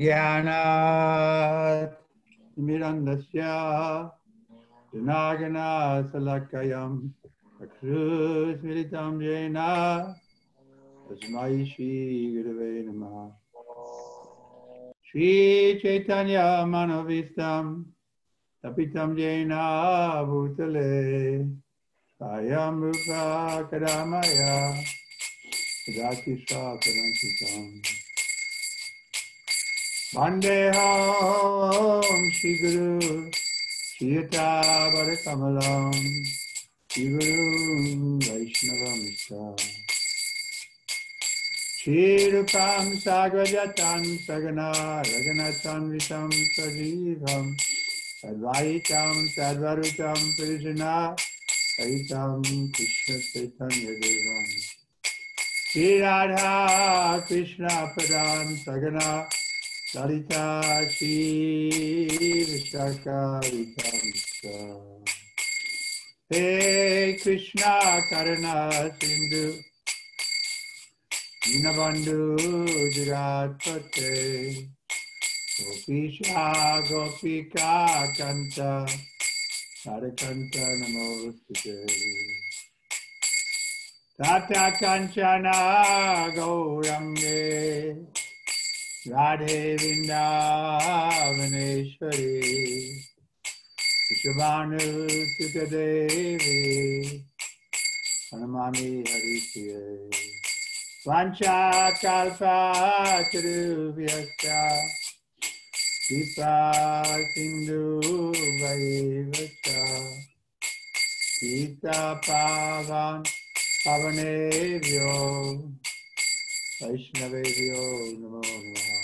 ज्ञानात् तिमिरन्दस्य जनागनासलकयं चक्षुस्मिलितं येन तस्मै श्रीगुरवे नमः श्रीचैतन्यमनोविस्तं तपितं येन भूतले कायं रूपा कदामया Dati Sakanantitam. Vandeham Shri Guru Shiyata Varakamalam Shri Guru Vaishnava Mista. Shri Rupam Sagvajatan Sagana Raganatan Vitam Sajivam Sadvaitam Sadvarutam Prijana Saitam Krishna Chaitanya Devam Shri Radha Krishna Padam Sagana Lalita Shri Vishaka Vitamsa Hey Krishna Karana Sindhu Dinabandhu Jagat Gopisha Gopika Kanta Sarakanta Namostate Tata Kanchana Gaurange Radhe Vrindavaneshwari Shubhanu Sita Devi Hanumami Hari Kriya Vancha Kalpa Charuvyasya Kipa Sindhu Vaivasya Kita Pavan Pavanevyo Pavanevyo वैष्णवेभ्यो नमो नमः।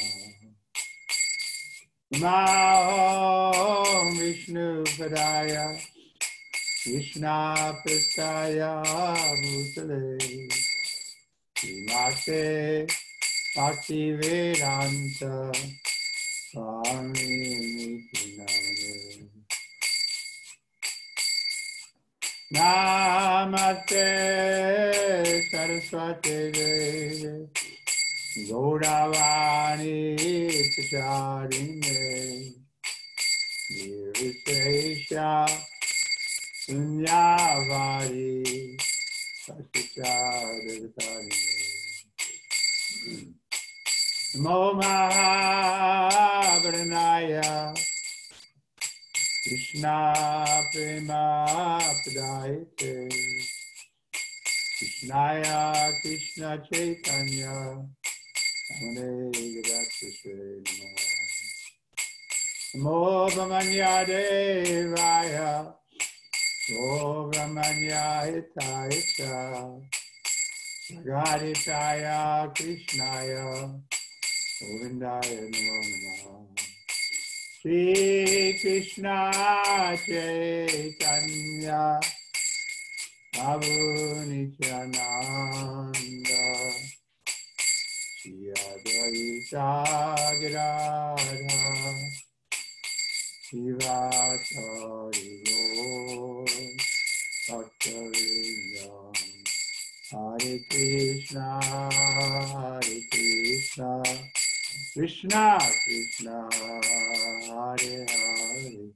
विष्णुपदाय कृष्णापृष्ठाय मूसले श्रीमाते पार्थिवेदान्त स्वामी Namaste Saraswati Devi. Gauravani Pacharine Nirvishesha Sunyavari Sasichadartani Namo Mahabharanaya Krishna Prema Pradayate Krishnaya Krishna Chaitanya Namane Gadakshre Namo Brahmanya Devaya Namo Brahmanya Hitaya Gaditaya Krishnaya Govindaya Namo Namaha Shrikrishna चैतन्य अवनिचनान्द श्रियद्वैताग्रा शिवाचारियो भक्तविन्दम् Hare Krishna, Hare Krishna, Krishna Krishna Hare Hare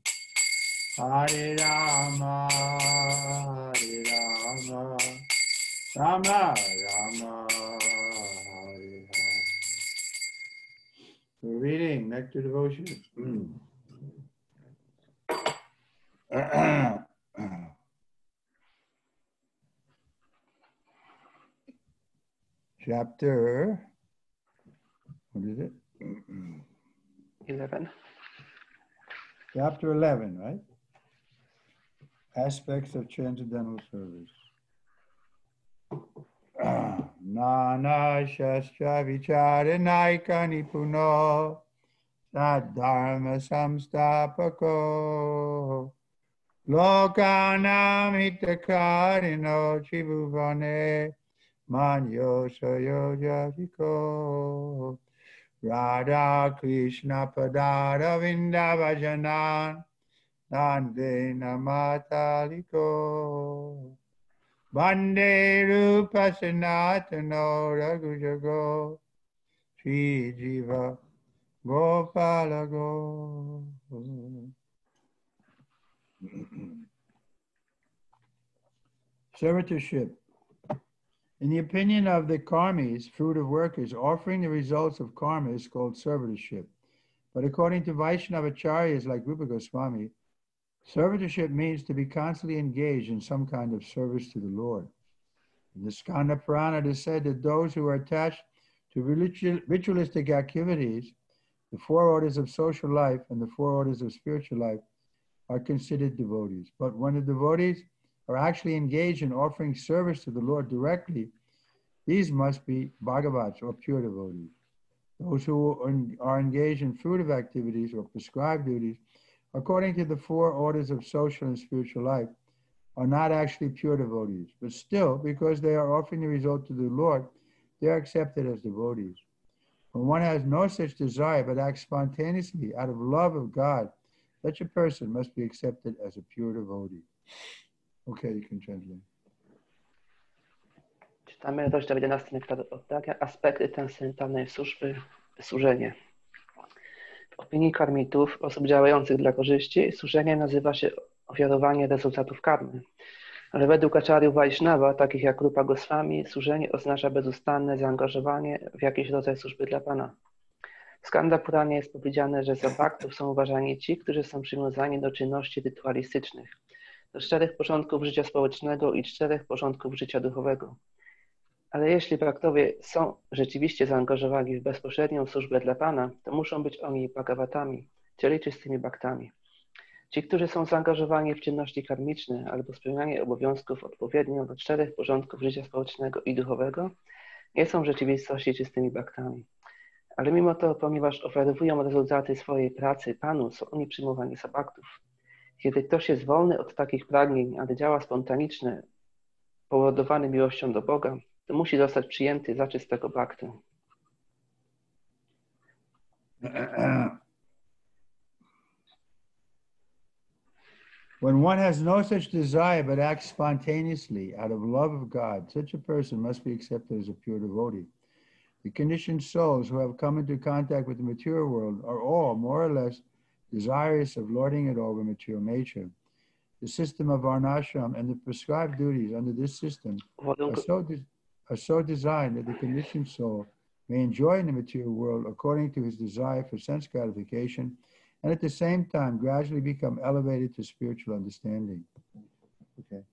Hare Rama Hare Rama Rama Rama Hare Hare We're reading Nectar Devotion. Hmm. Chapter, what is it? 11. Chapter 11, right? Aspects of Transcendental Service. Nana Shastra Vicharanayika Nipuno Sadharma Samstapako Lokanam Hitakarino Chibuvane Manyo Soyojajiko Radha Krishna Padara Vindavajanan Nande Namataliko Bande Rupa Sanatano Raghujago Sri Jiva Gopala Go. Servitorship. In the opinion of the karmis, fruit of workers, offering the results of karma is called servitorship. But according to Vaishnava acharyas like Rupa Goswami, servitorship means to be constantly engaged in some kind of service to the Lord. In the Skanda Purana, it is said that those who are attached to ritualistic activities, the four orders of social life and the four orders of spiritual life, are considered devotees. But when the devotees are actually engaged in offering service to the Lord directly, these must be Bhagavats or pure devotees. Those who are engaged in fruitive activities or prescribed duties, according to the four orders of social and spiritual life, are not actually pure devotees. But still, because they are offering the result to the Lord, they are accepted as devotees. When one has no such desire but acts spontaneously out of love of God, such a person must be accepted as a pure devotee. Okay, you can translate. Czytamy rozdział 11 Nektary Oddania, aspekty transcendentalnej służby, służenie. W opinii karmitów, osób działających dla korzyści, służenie nazywa się ofiarowanie rezultatów karmy. Ale według aczariów Vaishnava, takich jak Rupa Goswami, służenie oznacza bezustanne zaangażowanie w jakiś rodzaj służby dla Pana. W Skanda jest powiedziane, że za baktów są uważani ci, którzy są przywiązani do czynności rytualistycznych, czterech porządków życia społecznego i czterech porządków życia duchowego. Ale jeśli baktowie są rzeczywiście zaangażowani w bezpośrednią służbę dla Pana, to muszą być oni bhagawatami, czyli czystymi baktami. Ci, którzy są zaangażowani w czynności karmiczne albo spełnianie obowiązków odpowiednio do czterech porządków życia społecznego i duchowego, nie są w rzeczywistości czystymi baktami. Ale mimo to, ponieważ oferowują rezultaty swojej pracy Panu, są oni przyjmowani za baktów. Kiedy ktoś jest wolny od takich pragnień, ale działa spontaniczne, powodowany miłością do Boga, to musi zostać przyjęty za czystego bakty. When one has no such desire but acts spontaneously out of love of God, such a person must be accepted as a pure devotee. The conditioned souls who have come into contact with the material world are all more or less desirous of lording it over material nature. The system of Varnashram and the prescribed duties under this system are so, de- are so designed that the conditioned soul may enjoy in the material world according to his desire for sense gratification and at the same time gradually become elevated to spiritual understanding. Okay.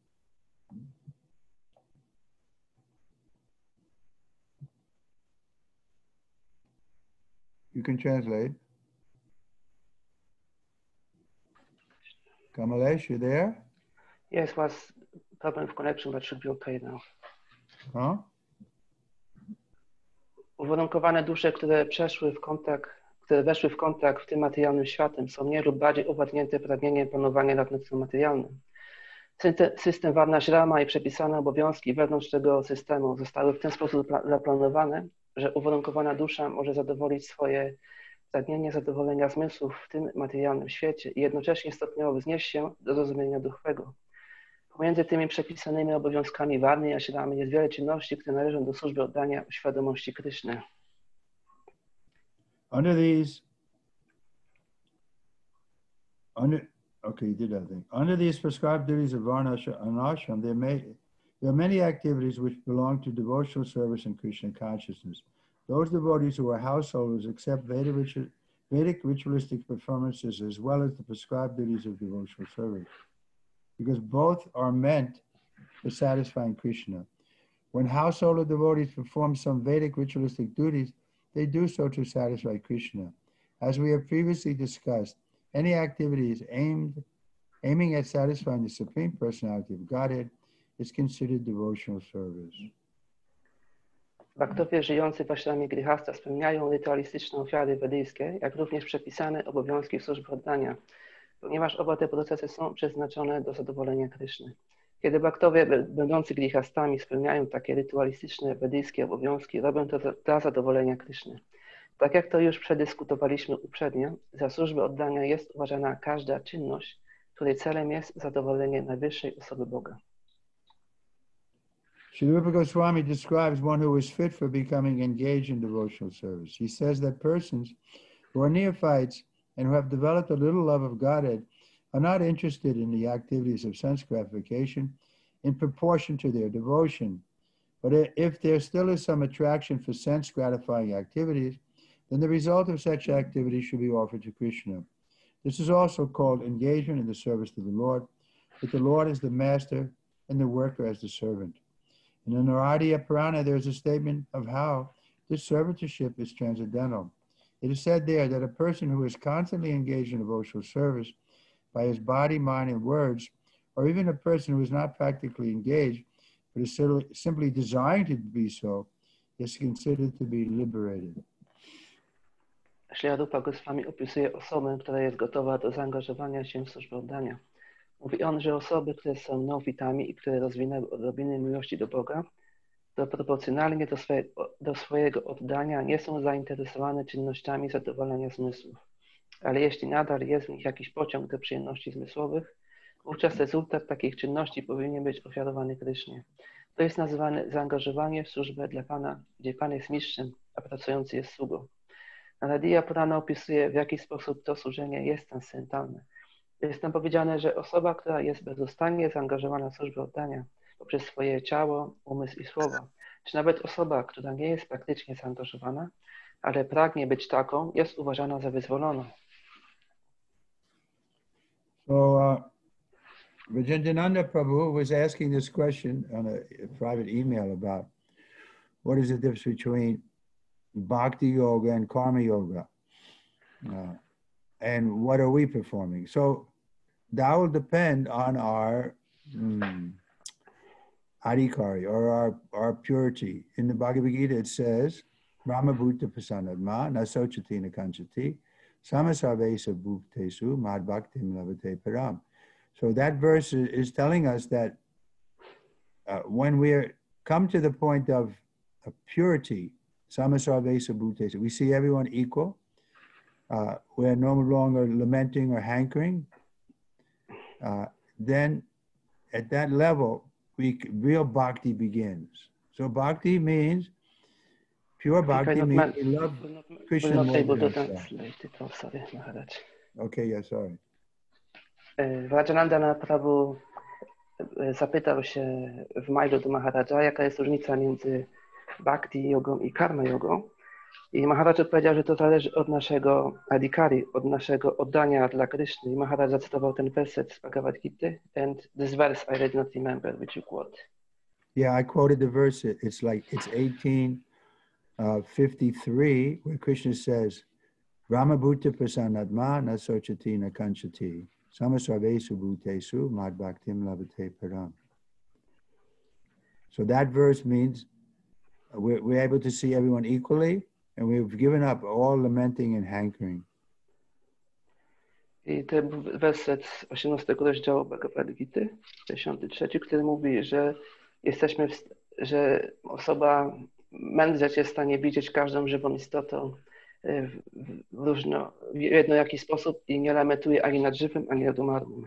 You can translate. Kamalesh, you there? Yes, was problem of connection, but should be okay now. Huh? Uwarunkowane dusze, które przeszły w kontakt, które weszły w kontakt w tym materialnym światem, są mniej lub bardziej uwładnięte pragnieniem panowania nad tym materialnym. System Varnashrama i przepisane obowiązki wewnątrz tego systemu zostały w ten sposób zaplanowane, że uwarunkowana dusza może zadowolić swoje pragnienie zadowolenia zmysłów w tym materialnym świecie i jednocześnie stopniowo wznieść się do zrozumienia duchowego. Pomiędzy tymi przepisanymi obowiązkami warny i aśramy jest wiele czynności, które należą do służby oddania świadomości Kryszny. Under these, under, okay, you did that thing. Under these prescribed duties of Varna and ashram, there, may, there are many activities which belong to devotional service and Krishna consciousness. Those devotees who are householders accept Vedic, ritual, Vedic ritualistic performances as well as the prescribed duties of devotional service, because both are meant for satisfying Krishna. When householder devotees perform some Vedic ritualistic duties, they do so to satisfy Krishna. As we have previously discussed, any activities aimed aiming at satisfying the Supreme Personality of Godhead is considered devotional service. Baktowie żyjący w ashramie Grihasta spełniają rytualistyczne ofiary wedyjskie, jak również przepisane obowiązki służby oddania, ponieważ oba te procesy są przeznaczone do zadowolenia Kryszny. Kiedy baktowie będący grihastami spełniają takie rytualistyczne wedyjskie obowiązki, robią to dla zadowolenia Kryszny. Tak jak to już przedyskutowaliśmy uprzednio, za służbę oddania jest uważana każda czynność, której celem jest zadowolenie najwyższej osoby Boga. Sri Rupa Goswami describes one who is fit for becoming engaged in devotional service. He says that persons who are neophytes and who have developed a little love of Godhead are not interested in the activities of sense gratification in proportion to their devotion. But if there still is some attraction for sense gratifying activities, then the result of such activities should be offered to Krishna. This is also called engagement in the service to the Lord, with the Lord as the master and the worker as the servant. In the Naradiya Purana, there is a statement of how this servitorship is transcendental. It is said there that a person who is constantly engaged in devotional service by his body, mind, and words, or even a person who is not practically engaged, but is simply desiring to be so, is considered to be liberated. Szlia Rupa Goswami opisuje osobę, która jest gotowa do zaangażowania się w służbę oddania. Mówi on, że osoby, które są neofitami i które rozwinęły odrobinę miłości do Boga, to proporcjonalnie do, swoje, do swojego oddania nie są zainteresowane czynnościami zadowolenia zmysłów. Ale jeśli nadal jest w nich jakiś pociąg do przyjemności zmysłowych, wówczas rezultat takich czynności powinien być ofiarowany Krysznie. To jest nazywane zaangażowanie w służbę dla Pana, gdzie Pan jest mistrzem, a pracujący jest sługą. Naradia Purana opisuje, w jaki sposób to służenie jest transcendentalne. Jest tam powiedziane, że osoba, która jest bezustannie zaangażowana w służbę oddania poprzez swoje ciało, umysł i słowa, czy nawet osoba, która nie jest praktycznie zaangażowana, ale pragnie być taką, jest uważana za wyzwoloną. So, uh, Vijayananda Prabhu was asking this question on a, private email about what is the difference between bhakti yoga and karma yoga, uh, and what are we performing? So that will depend on our mm, adhikari or our, our purity. In the Bhagavad Gita, it says, Brahma Bhuta Prasanadma Nasochati Nakanchati Samasavesa Bhuktesu Mad Bhaktim Lavate Param. So that verse is telling us that uh, when we are, come to the point of, of purity, Samasarvesa Bhutesa, we see everyone equal. Uh, we're no longer lamenting or hankering. Uh, then at that level, we real bhakti begins. So bhakti means pure bhakti means we love. Krishna we're not able to translate it. Oh, sorry, Maharaj. Okay, yeah, sorry. E, Rajananda Prabhu e, zapytał się w mailu do Maharaja, jaka jest różnica między bhakti jogą i karma jogą. I Maharaj odpowiedział, że to zależy od naszego adhikari, od naszego oddania dla Kryszny. I Maharaj zacytował ten werset z Bhagavad Gita. And this verse I did not remember, which you quote. Yeah, I quoted the verse. It's like it's 1853, where Krishna says, "Rama Ramabhuta prasanadma na sochati na kanchati samasarvesu bhutesu mad bhaktim lavate param. So that verse means uh, we're, we're able to see everyone equally, and we've given up all lamenting and hankering. I ten werset z 18 rozdziału Bhagavad Gita, 63, który mówi, że jesteśmy, w, że osoba mędrzec jest w stanie widzieć każdą żywą istotę e, w, w, różno, w jednojaki sposób i nie lamentuje ani nad żywym, ani nad umarłym.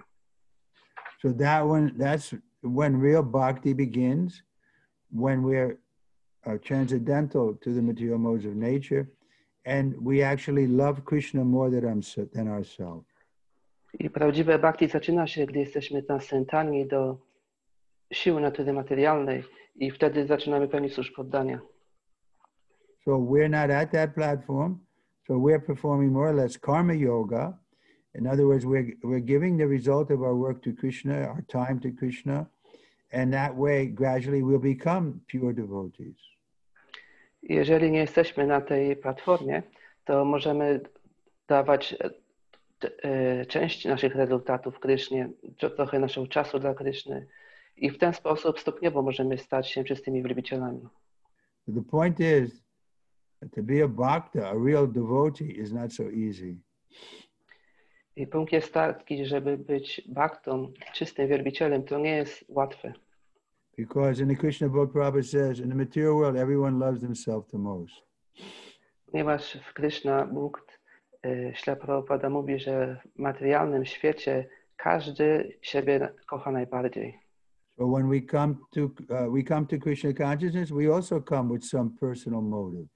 So that one, that's when real bhakti begins, when we're uh, transcendental to the material modes of nature, and we actually love Krishna more than, than ourselves. I prawdziwe bhakti zaczyna się, gdy jesteśmy transcendentalni do siły natury materialnej i wtedy zaczynamy pełnić służbę oddania. So we're not at that platform. So we're performing more or less karma yoga. In other words, we're, we're giving the result of our work to Krishna, our time to Krishna, and that way gradually we'll become pure devotees. Jeżeli nie jesteśmy na tej platformie, to możemy dawać e, e, część naszych rezultatów Krysznie, tro- trochę naszego czasu dla Kryszny i w ten sposób stopniowo możemy stać się czystymi wielbicielami. The point is to be a bhakta, a real devotee, is not so easy. I punkt jest taki, żeby być baktą, czystym wielbicielem, to nie jest łatwe. Because in the Krishna book, Prabhupada says, in the material world, everyone loves themselves the most. Ponieważ w Krishna Bóg, e, Śla Prabhupada mówi, że w materialnym świecie każdy siebie kocha najbardziej. So when we come to uh, we come to Krishna consciousness, we also come with some personal motive.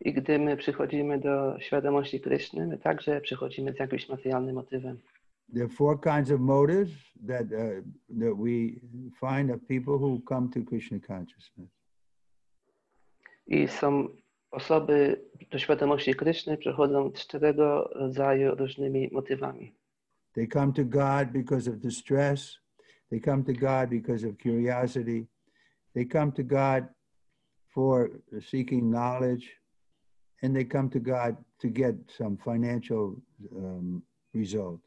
I gdy my przychodzimy do świadomości Kryszny, my także przychodzimy z jakimś materialnym motywem. There are four kinds of motives that, uh, that we find of people who come to Krishna consciousness. I są osoby do świadomości Kryszny czterego rodzaju różnymi motywami. They come to God because of distress. They come to God because of curiosity. They come to God for seeking knowledge. And they come to God to get some financial um, result.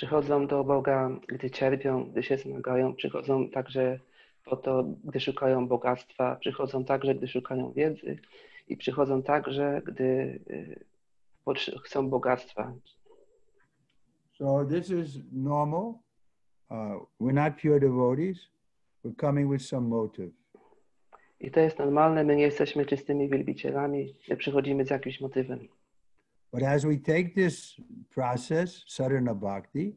Przychodzą do Boga, gdy cierpią, gdy się zmagają. Przychodzą także po to, gdy szukają bogactwa. Przychodzą także, gdy szukają wiedzy. I przychodzą także, gdy y, chcą bogactwa. So this is normal. Uh, we're not pure devotees. We're coming with some motive. I to jest normalne. My nie jesteśmy czystymi wielbicielami. My przychodzimy z jakimś motywem. But as we take this process, sadhana bhakti,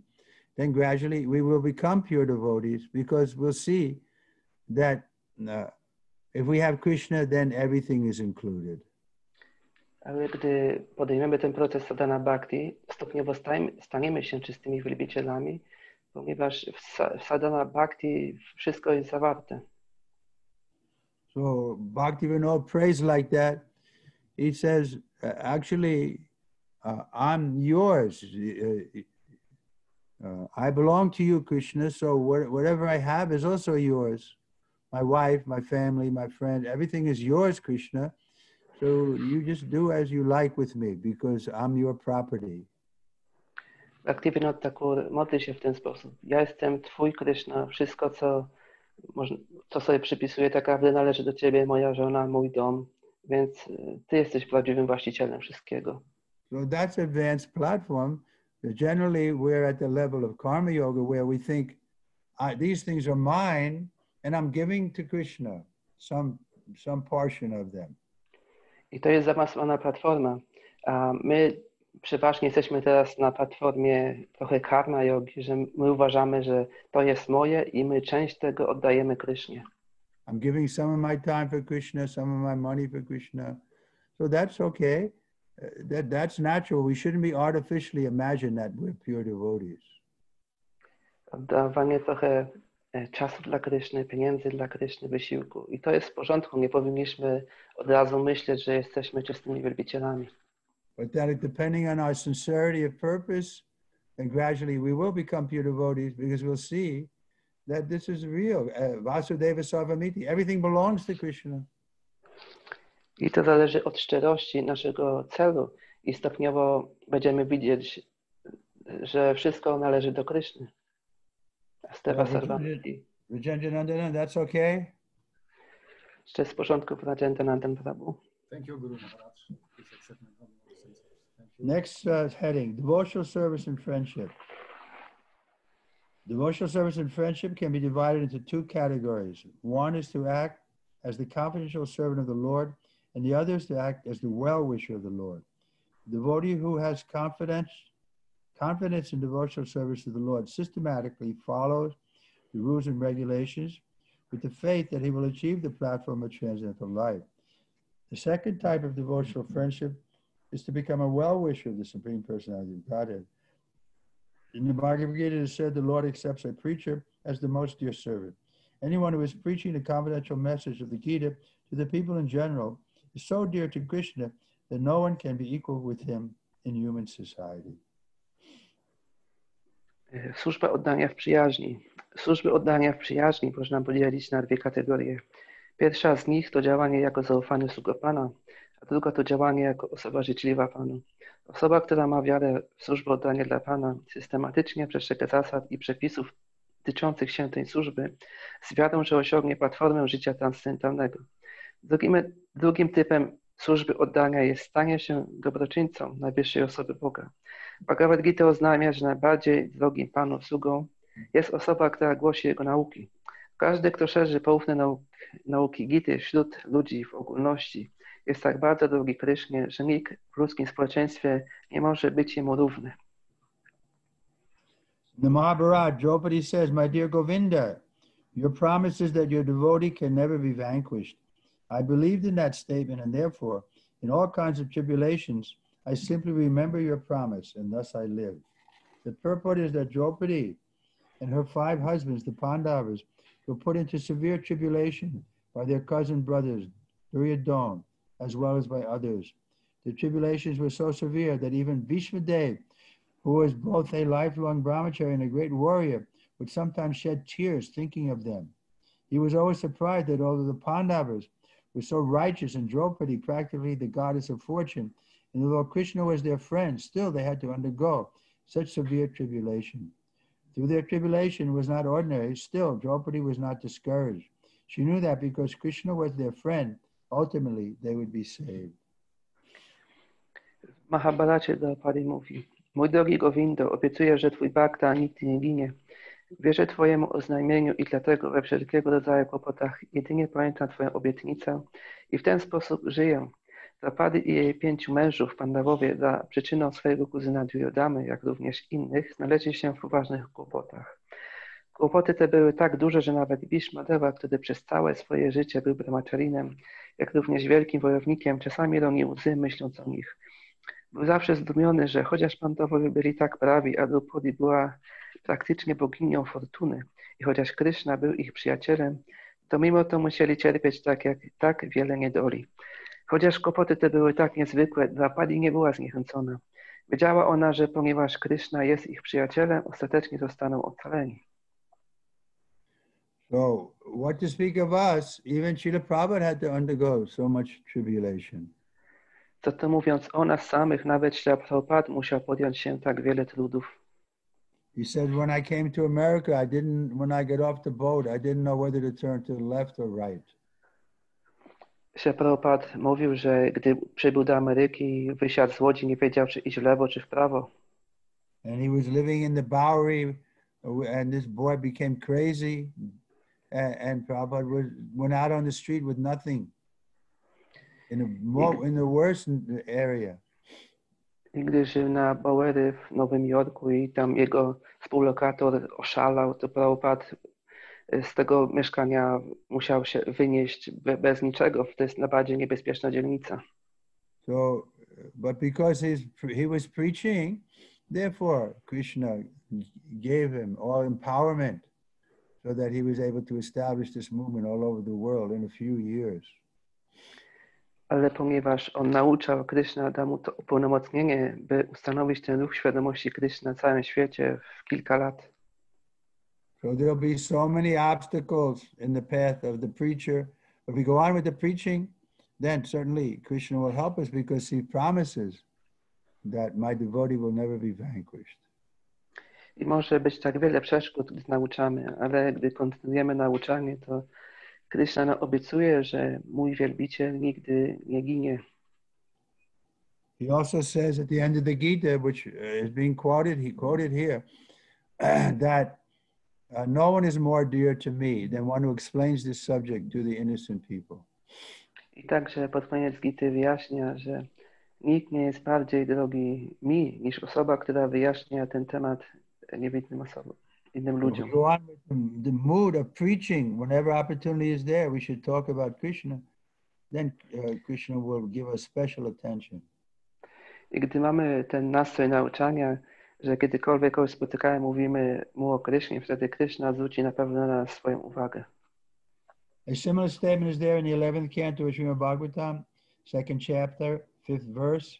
then gradually we will become pure devotees because we'll see that uh, if we have Krishna, then everything is included. Ale gdy podejmiemy ten proces sadhana bhakti, stopniowo stajemy, staniemy się czystymi wielbicielami, ponieważ w, sa, w sadhana bhakti wszystko jest zawarte. So Bhaktivinoda prays like that. He says, uh, actually, uh, I'm yours. Uh, uh, I belong to you, Krishna. So what, whatever I have is also yours. My wife, my family, my friend, everything is yours, Krishna. So you just do as you like with me because I'm your property. Bhaktivinoda Thakur modli się w ten sposób. Ja jestem Twój Kryszna, wszystko co, co sobie przypisuję tak naprawdę należy do Ciebie, moja żona, mój dom, więc Ty jesteś prawdziwym właścicielem wszystkiego. So that's advanced platform. Generally, we're at the level of karma yoga where we think these things are mine and I'm giving to Krishna some some portion of them. I to jest zaawansowana platforma. My przeważnie jesteśmy teraz na platformie trochę karma jogi, że my uważamy, że to jest moje i my część tego oddajemy Krysznie. I'm giving some of my time for Krishna, some of my money for Krishna. So that's okay. Uh, that that's natural. We shouldn't be artificially imagine that we're pure devotees. Oddawanie trochę czasu dla Kryszny, pieniędzy dla Kryszny, wysiłku. I to jest w porządku. Nie powinniśmy od razu myśleć, że jesteśmy czystymi wielbicielami. But that depending on our sincerity of purpose, then gradually we will become pure devotees because we'll see that this is real. Uh, Vasudeva Sarvamiti, everything belongs to Krishna. I to zależy od szczerości naszego celu. I stopniowo będziemy widzieć, że wszystko należy do Kryszny. Dobra, Sarvamiti. Vijayandanandana, that's okay? Jeszcze z porządku Prajantanandam Prabhu. Thank you, Guru Maharaj. Next uh, heading, devotional service and friendship. Devotional service and friendship can be divided into two categories. One is to act as the confidential servant of the Lord, and the other is to act as the well-wisher of the Lord. The devotee who has confidence, confidence in devotional service to the Lord systematically follows the rules and regulations with the faith that he will achieve the platform of transcendental life. The second type of devotional friendship is to become a well-wisher of the Supreme Personality of Godhead. In the Bhagavad Gita, it is said the Lord accepts a preacher as the most dear servant. Anyone who is preaching the confidential message of the Gita to the people in general is so dear to Krishna that no one can be equal with him in human society. Służba oddania w przyjaźni. Służby oddania w przyjaźni można podzielić na dwie kategorie. Pierwsza z nich to działanie jako zaufany sługa Pana, a druga to działanie jako osoba życzliwa Panu. Osoba, która ma wiarę w służbę oddania dla Pana, systematycznie przestrzega zasad i przepisów dotyczących się tej służby, z wiarą, że osiągnie platformę życia transcendentalnego. Drugim, drugim typem służby oddania jest stanie się dobroczyńcą najwyższej osoby Boga. Bhagavad Gita oznajmia, że najbardziej drogim Panu sługą jest osoba, która głosi Jego nauki. Każdy, kto szerzy poufne nauk, nauki Gity wśród ludzi w ogólności, jest tak bardzo drogi Krysznie, że nikt w ludzkim społeczeństwie nie może być jemu równy. The Mahabharata, Draupadi says, My dear Govinda, your promise is that your devotee can never be vanquished. I believed in that statement, and therefore, In all kinds of tribulations, I simply remember your promise, and thus I live. The purport is that Draupadi and her five husbands, the Pandavas, were put into severe tribulation by their cousin brothers, Duryodhana, as well as by others. The tribulations were so severe that even Bhishmadev, who was both a lifelong brahmachari and a great warrior, would sometimes shed tears thinking of them. He was always surprised that although the Pandavas were so righteous and Draupadi practically the goddess of fortune, and although Krishna was their friend, still they had to undergo such severe tribulation. Through their tribulation was not ordinary, still Draupadi was not discouraged. She knew that because Krishna was their friend, ultimately they would be saved. W Draupadi mówi Mój drogi Govindo, obiecuję, że Twój bhakta nigdy nie ginie. Wierzę Twojemu oznajmieniu i dlatego we wszelkiego rodzaju kłopotach jedynie pamiętam Twoją obietnicę i w ten sposób żyję. Draupadi i jej pięciu mężów, Pandawowie, za przyczyną swojego kuzyna Duryodhamy, jak również innych, znaleźli się w poważnych kłopotach. Kłopoty te były tak duże, że nawet Bhishma Deva, który przez całe swoje życie był brahmacharinem, jak również wielkim wojownikiem, czasami ronił łzy myśląc o nich. Był zawsze zdumiony, że chociaż Pandawowie byli tak prawi, a Draupadi była praktycznie boginią fortuny i chociaż Krishna był ich przyjacielem, to mimo to musieli cierpieć tak, jak, tak wiele niedoli. Chociaż kłopoty te były tak niezwykłe, Draupadi nie była zniechęcona. Wiedziała ona, że ponieważ Krishna jest ich przyjacielem, ostatecznie zostaną ocaleni. So, what to speak of us, even Srila Prabhupada had to undergo so much tribulation. Co to mówiąc o nas samych, nawet Śla Prabhupada musiał podjąć się tak wiele trudów. He said, when I came to America, I didn't, when I got off the boat, I didn't know whether to turn to the left or right. Śla Prabhupada mówił, że gdy przybył do Ameryki wysiadł z łodzi, nie wiedział, czy iść w lewo, czy w prawo. And he was living in the Bowery, and this boy became crazy. And, and Prabhupada was, went out on the street with nothing in the, in the worst area. I gdy żył na Bowery w Nowym Jorku i tam jego współlokator oszalał, to Prabhupada z tego mieszkania musiał się wynieść be- bez niczego. To jest najbardziej niebezpieczna dzielnica. So, but because he's, he was preaching, therefore Krishna gave him all empowerment so that he was able to establish this movement all over the world in a few years. Ale ponieważ on nauczał, Krishna dał mu to upełnomocnienie, by ustanowić ten ruch świadomości Krishna na całym świecie w kilka lat. So there'll be so many obstacles in the path of the preacher. If we go on with the preaching, then certainly Krishna will help us because he promises that my devotee will never be vanquished. I może być tak wiele przeszkód, gdy nauczamy, ale gdy kontynuujemy nauczanie, to Krishna nam obiecuje, że mój wielbiciel nigdy nie ginie. He also says at the end of the Gita, which uh, is being quoted, he quoted here, that uh, no one is more dear to me than one who explains this subject to the innocent people. I także pod koniec Gity wyjaśnia, że nikt nie jest bardziej drogi mi niż osoba, która wyjaśnia ten temat niewinnym osobom, If we ludziom. go on with the, the mood of preaching, whenever opportunity is there, we should talk about Krishna. Then uh, Krishna will give us special attention. I gdy mamy ten nastrój nauczania, że kiedykolwiek kogoś spotykamy, mówimy mu o Krysznie, wtedy Kryszna zwróci na pewno na nas swoją uwagę. A similar statement is there in the 11th canto of Srimad Bhagavatam, second chapter, fifth verse,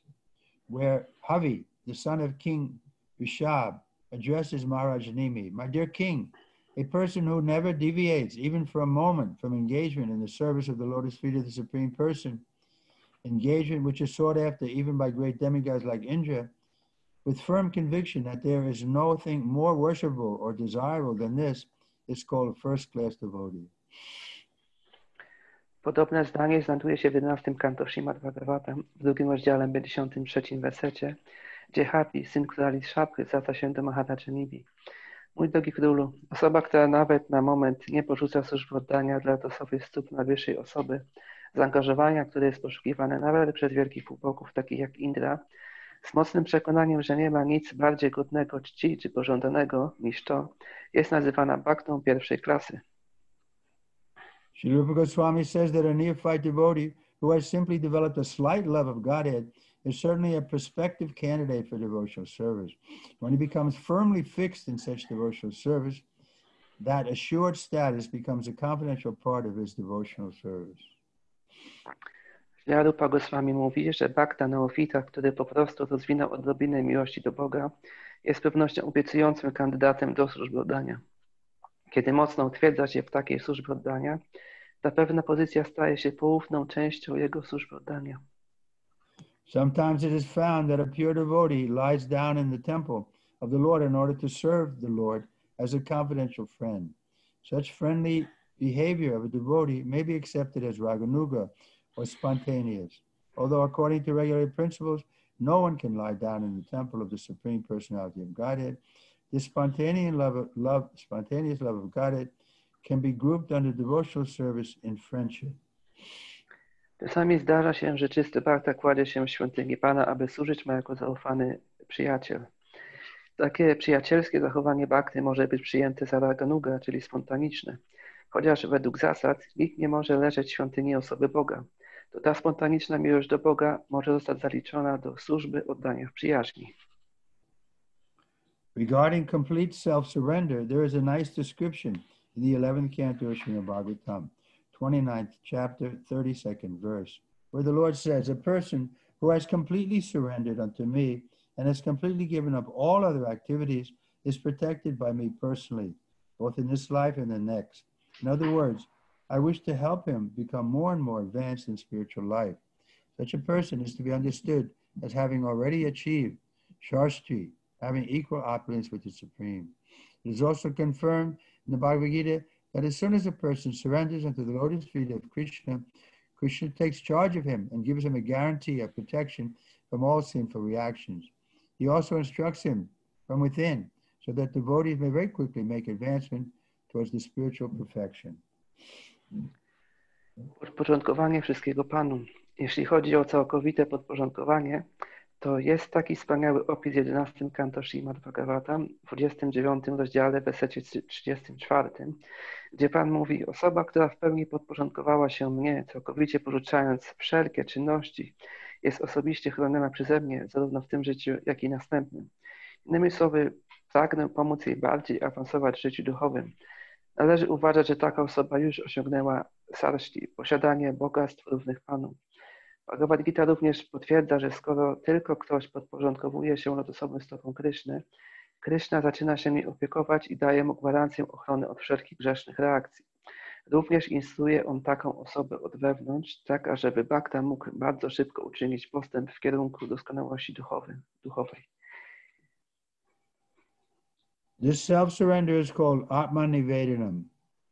where Havi, the son of King Vishab, addresses Maharaj Nimi, My dear king, a person who never deviates, even for a moment, from engagement in the service of the lotus feet of the Supreme Person, engagement which is sought after even by great demigods like Indra, with firm conviction that there is nothing more worshipable or desirable than this, is called a first class devotee. Podobne zdanie znajduje się w 11 kanto Srimad Bhagavatam w drugim rozdziale 53 wersecie, gdzie Hapi, syn króla Szapry, zwraca się do Maharaja Nibi. Mój drogi królu, osoba, która nawet na moment nie porzuca służby oddania dla lotosowych stóp najwyższej osoby, zaangażowania, które jest poszukiwane nawet przez wielkich półboków takich jak Indra, z mocnym przekonaniem, że nie ma nic bardziej godnego czci czy pożądanego niż to, jest nazywana baktą pierwszej klasy. Sri Rupa Goswami says that a neophyte devotee who has simply developed a slight love of Godhead is certainly a prospective candidate for devotional service. When he becomes firmly fixed in such devotional service, that assured status becomes a confidential part of his devotional service. Wiaru Pagoswami mówi, że Bhakta Neofita, który po prostu rozwinął odrobinę miłości do Boga, jest pewnością obiecującym kandydatem do służby oddania. Kiedy mocno utwierdza się w takiej służbie oddania, ta pewna pozycja staje się poufną częścią jego służby oddania. Sometimes it is found that a pure devotee lies down in the temple of the Lord in order to serve the Lord as a confidential friend. Such friendly behavior of a devotee may be accepted as raganuga or spontaneous. Although, according to regular principles, no one can lie down in the temple of the Supreme Personality of Godhead, this spontaneous love, love, spontaneous love of Godhead can be grouped under devotional service in friendship. Czasami zdarza się, że czysty Bhakta kładzie się w świątyni Pana, aby służyć mu jako zaufany przyjaciel. Takie przyjacielskie zachowanie Bhakty może być przyjęte za raganuga, czyli spontaniczne. Chociaż według zasad nikt nie może leżeć w świątyni osoby Boga. To ta spontaniczna miłość do Boga może zostać zaliczona do służby oddania w przyjaźni. Regarding complete self-surrender, there is a nice description in the 11th canto of Srimad Bhagavatam, 29th chapter, 32nd verse, where the Lord says, A person who has completely surrendered unto me and has completely given up all other activities is protected by me personally, both in this life and the next. In other words, I wish to help him become more and more advanced in spiritual life. Such a person is to be understood as having already achieved Shastri, having equal opulence with the Supreme. It is also confirmed in the Bhagavad Gita that as soon as a person surrenders unto the lotus feet of Krishna, Krishna takes charge of him and gives him a guarantee of protection from all sinful reactions. He also instructs him from within so that devotees may very quickly make advancement towards the spiritual perfection. Podporządkowanie wszystkiego Panu. Jeśli chodzi o całkowite podporządkowanie, to jest taki wspaniały opis w 11 kanto Srimad Bhagavatam, w 29 rozdziale, w wersecie 34, gdzie Pan mówi, osoba, która w pełni podporządkowała się mnie, całkowicie porzucając wszelkie czynności, jest osobiście chroniona przeze mnie, zarówno w tym życiu, jak i następnym. Innymi słowy, pragnę pomóc jej bardziej awansować w życiu duchowym. Należy uważać, że taka osoba już osiągnęła sarszti, posiadanie bogactw równych Panu. Bhagavad Gita również potwierdza, że skoro tylko ktoś podporządkowuje się lotosowym stopom Kryszny, Kryszna zaczyna się nim opiekować i daje mu gwarancję ochrony od wszelkich grzesznych reakcji. Również instruuje on taką osobę od wewnątrz, tak ażeby Bhakta mógł bardzo szybko uczynić postęp w kierunku doskonałości duchowej. duchowej. This self-surrender is called Atma Nivedanam.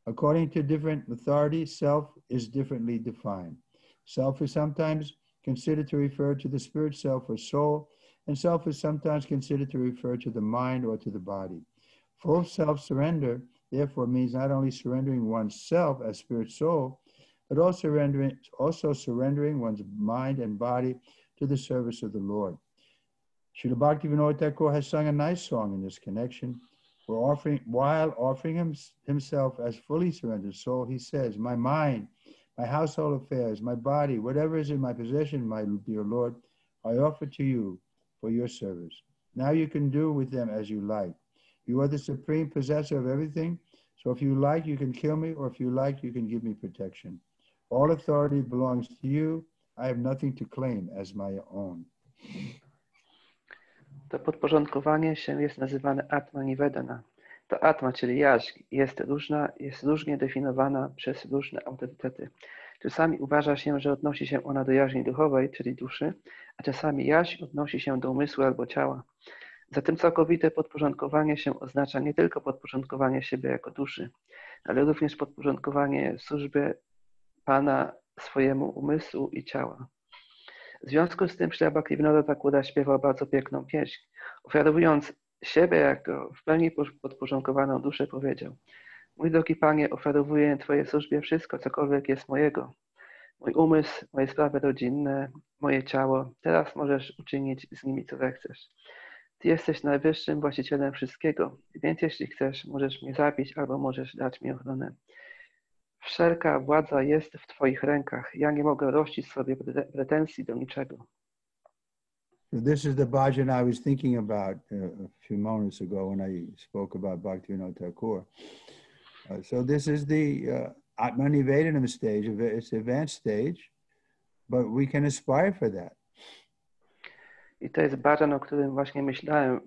According to different authorities, self is differently defined. Self is sometimes considered to refer to the spirit self or soul, and self is sometimes considered to refer to the mind or to the body. Full self-surrender, therefore, means not only surrendering oneself as spirit soul, but also surrendering, also surrendering one's mind and body to the service of the Lord. Srila Bhaktivinoda Thakur has sung a nice song in this connection. Offering, while offering him, himself as fully surrendered soul, he says, My mind, my household affairs, my body, whatever is in my possession, my dear Lord, I offer to you for your service. Now you can do with them as you like. You are the supreme possessor of everything, so if you like, you can kill me, or if you like, you can give me protection. All authority belongs to you. I have nothing to claim as my own. To podporządkowanie się jest nazywane Atma Ta Atma, czyli jaźń, jest różna, jest różnie definiowana przez różne autorytety. Czasami uważa się, że odnosi się ona do jaźni duchowej, czyli duszy, a czasami jaźń odnosi się do umysłu albo ciała. Zatem całkowite podporządkowanie się oznacza nie tylko podporządkowanie siebie jako duszy, ale również podporządkowanie służby Pana swojemu umysłu i ciała. W związku z tym Śleba Kliwnoda Takura śpiewał bardzo piękną pieśń. Ofiarowując siebie jako w pełni podporządkowaną duszę powiedział Mój drogi Panie, ofiarowuję Twojej służbie wszystko, cokolwiek jest mojego. Mój umysł, moje sprawy rodzinne, moje ciało. Teraz możesz uczynić z nimi co zechcesz. Ty jesteś najwyższym właścicielem wszystkiego, więc jeśli chcesz, możesz mnie zabić albo możesz dać mi ochronę. Wszelka władza jest w Twoich rękach. Ja nie mogę rościć sobie prete- pretensji do niczego. This is the bhajan I was thinking about uh, a few moments ago when I spoke about Bhaktivinoda Thakur. Uh, so this is the uh, Atmanivedanam stage. It's advanced stage, but we can aspire for that. I to jest bhajan, o którym właśnie myślałem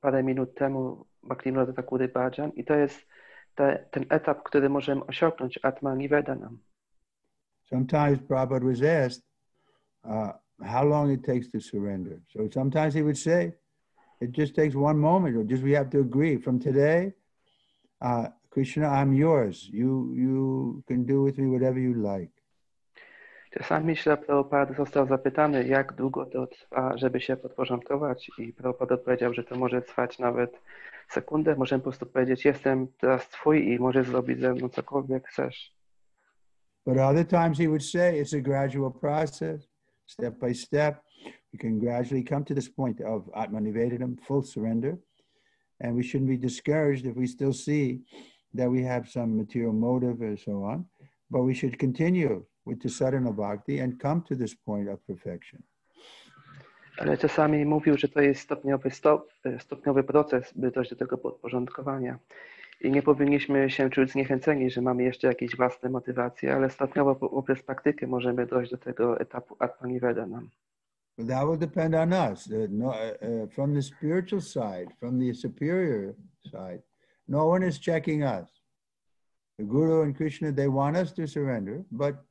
parę minut temu, Bhaktivinoda Thakury bhajan. I to jest te, ten etap, który możemy osiągnąć, Atma Nivedanam. Sometimes Prabhupada was asked uh, how long it takes to surrender. So sometimes he would say, it just takes one moment, or just we have to agree from today, uh, Krishna, I'm yours. You you can do with me whatever you like. Czasami Śla Prabhupada został zapytany, jak długo to trwa, żeby się podporządkować i Prabhupada odpowiedział, że to może trwać nawet sekundę. Możemy po prostu powiedzieć, jestem teraz twój i możesz zrobić ze mną cokolwiek chcesz. But other times he would say it's a gradual process, step by step. We can gradually come to this point of Atmanivedanam, full surrender. And we shouldn't be discouraged if we still see that we have some material motive and so on. But we should continue with the sadhana bhakti and come to this point of perfection. Ale czasami mówił, że to jest stopniowy, stop, stopniowy proces, by dojść do tego podporządkowania. I nie powinniśmy się czuć zniechęceni, że mamy jeszcze jakieś własne motywacje, ale stopniowo poprzez praktykę możemy dojść do tego etapu. But that will depend on us. Uh, uh, uh, from the spiritual side, from the superior side, no one is checking us. The Guru and Krishna, they want us to surrender, but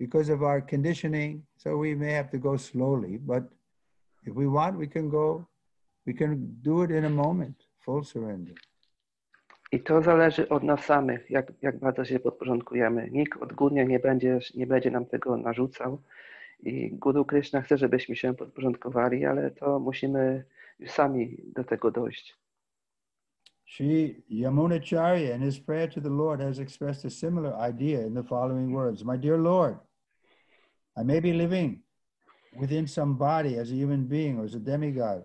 because of our conditioning, so we may have to go slowly. But if we want, we can go, we can do it in a moment, full surrender. I to zależy od nas samych, jak, jak bardzo się podporządkujemy. Nikt odgórnie nie będzie, nie będzie nam tego narzucał. I Guru Krishna chce, żebyśmy się podporządkowali, ale to musimy sami do tego dojść. Sri Yamunacharya, in his prayer to the Lord, has expressed a similar idea in the following words My dear Lord, I may be living within some body as a human being or as a demigod,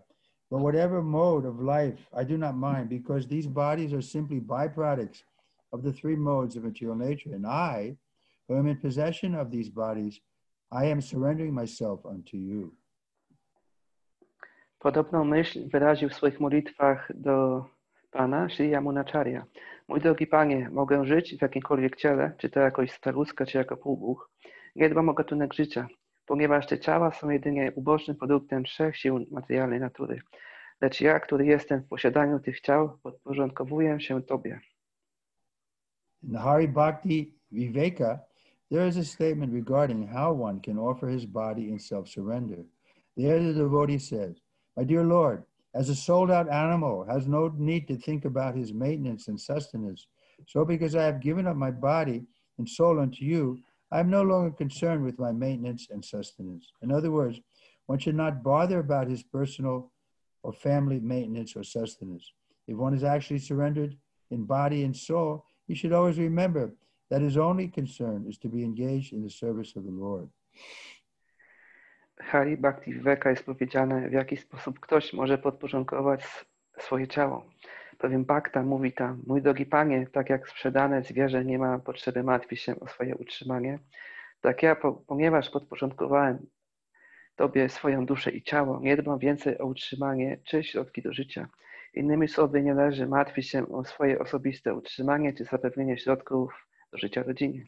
but whatever mode of life, I do not mind because these bodies are simply byproducts of the three modes of material nature. And I, who am in possession of these bodies, I am surrendering myself unto you. Podobną myśl wyraził w swoich modlitwach do Pana, Sri Yamunacharya. Mój drogi Panie, mogę żyć w jakimkolwiek ciele, czy to jakoś staruska, czy jako półbóg. Nie dbam o gatunek życia, ponieważ te ciała są jedynie ubocznym produktem trzech sił materialnej natury. Lecz ja, który jestem w posiadaniu tych ciał, podporządkowuję się Tobie. In the Hari Bhakti Viveka, there is a statement regarding how one can offer his body in self surrender. There, the devotee says, My dear Lord, as a sold out animal has no need to think about his maintenance and sustenance, so because I have given up my body and soul unto you, I am no longer concerned with my maintenance and sustenance. In other words, one should not bother about his personal or family maintenance or sustenance. If one is actually surrendered in body and soul, he should always remember that his only concern is to be engaged in the service of the Lord. Hari Bhakti Viveka jest powiedziane, w jaki sposób ktoś może podporządkować swoje ciało. Bowiem Bhakta mówi tam, mój drogi Panie, tak jak sprzedane zwierzę nie ma potrzeby martwić się o swoje utrzymanie, tak ja, po, ponieważ podporządkowałem Tobie swoją duszę i ciało, nie dbam więcej o utrzymanie czy środki do życia. Innymi słowy, nie należy martwić się o swoje osobiste utrzymanie czy zapewnienie środków do życia rodzinie.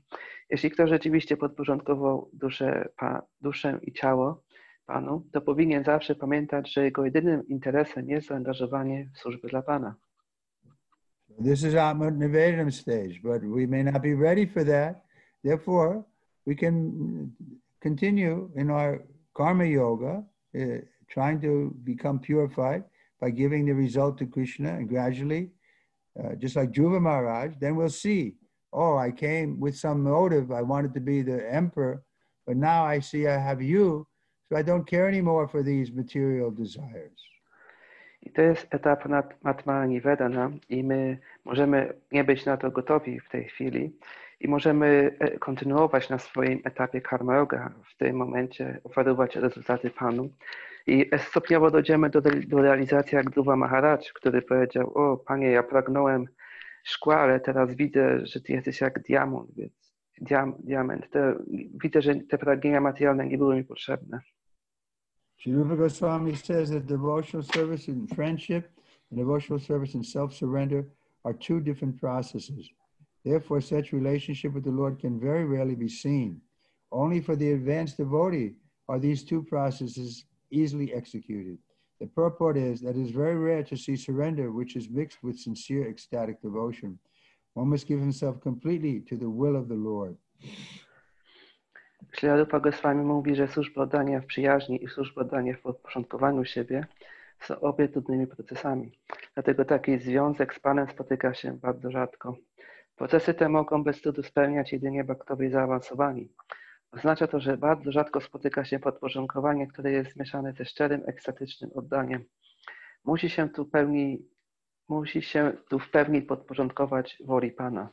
Jeśli ktoś rzeczywiście podporządkował duszę, pa, duszę i ciało Panu, to powinien zawsze pamiętać, że jego jedynym interesem jest zaangażowanie w służbę dla Pana. This is Atma stage, but we may not be ready for that. Therefore, we can continue in our karma yoga, uh, trying to become purified by giving the result to Krishna and gradually, uh, just like Dhruva Maharaj, then we'll see. Oh, I came with some motive. I wanted to be the emperor, but now I see I have you, so I don't care anymore for these material desires. I to jest etap nat- Atmani Vedana i my możemy nie być na to gotowi w tej chwili i możemy e, kontynuować na swoim etapie karma yoga, w tym momencie oferować rezultaty Panu. I stopniowo dojdziemy do, do realizacji jak Dhruva Maharaj, który powiedział, o Panie, ja pragnąłem szkła, ale teraz widzę, że ty jesteś jak diamont, więc diam, diament. Te, widzę, że te pragnienia materialne nie były mi potrzebne. Sri Goswami says that devotional service and friendship and devotional service and self-surrender are two different processes. Therefore, such relationship with the Lord can very rarely be seen. Only for the advanced devotee are these two processes easily executed. The purport is that it is very rare to see surrender which is mixed with sincere ecstatic devotion. One must give himself completely to the will of the Lord. Śladupa Goswami mówi, że służba oddania w przyjaźni i służba oddania w podporządkowaniu siebie są obie trudnymi procesami. Dlatego taki związek z Panem spotyka się bardzo rzadko. Procesy te mogą bez trudu spełniać jedynie baktowie zaawansowani. Oznacza to, że bardzo rzadko spotyka się podporządkowanie, które jest zmieszane ze szczerym, ekstatycznym oddaniem. Musi się tu, pełni, musi się tu w pełni podporządkować woli Pana.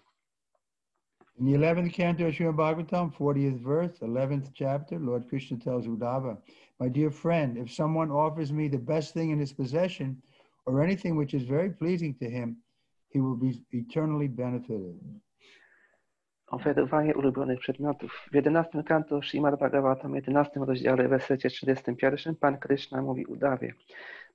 In the 11th canto of Srimad Bhagavatam, 40th verse, 11th chapter, Lord Krishna tells Uddhava, My dear friend, if someone offers me the best thing in his possession or anything which is very pleasing to him, he will be eternally benefited. Oferowanie ulubionych przedmiotów. W 11 kanto Srimad Bhagavatam, 11 rozdziale, wersecie 31, Pan Krishna mówi Udawie.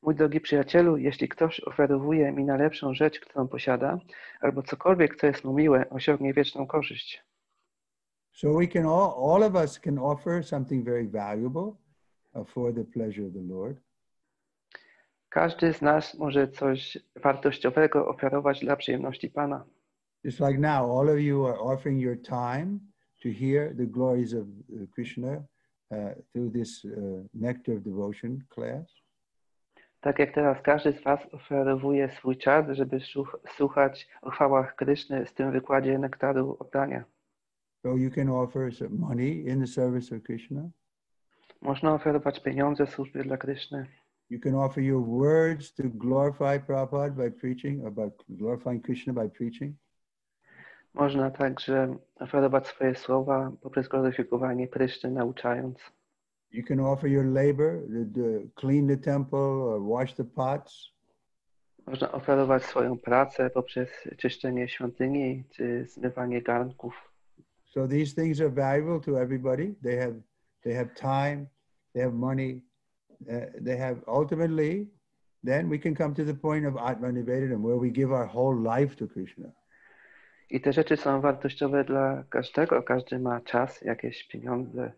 Mój drogi przyjacielu, jeśli ktoś oferuje mi najlepszą rzecz, którą posiada, albo cokolwiek, co jest mu miłe, osiągnie wieczną korzyść. So we can all, all of us can offer something very valuable uh, for the pleasure of the Lord. Każdy z nas może coś wartościowego ofiarować dla przyjemności Pana. Just like now, all of you are offering your time to hear the glories of uh, Krishna uh, through this uh, Nectar of Devotion class. Tak jak teraz każdy z Was oferowuje swój czas, żeby słuch- słuchać o chwałach Kryszny z tym wykładzie nektaru oddania. So you can offer money in the service of Krishna. Można oferować pieniądze w służbie dla Kryszny. You can offer your words to glorify Prabhupada by preaching, glorifying Krishna by preaching. Można także oferować swoje słowa poprzez gloryfikowanie Kryszny, nauczając. You can offer your labor to, to clean the temple or wash the pots. Można oferować swoją pracę poprzez czyszczenie świątyni czy zmywanie garnków. So these things are valuable to everybody. They have they have time, they have money, uh, they have ultimately. Then we can come to the point of Atma Nivedana, where we give our whole life to Krishna. I te rzeczy są wartościowe dla każdego. Każdy ma czas, jakieś pieniądze,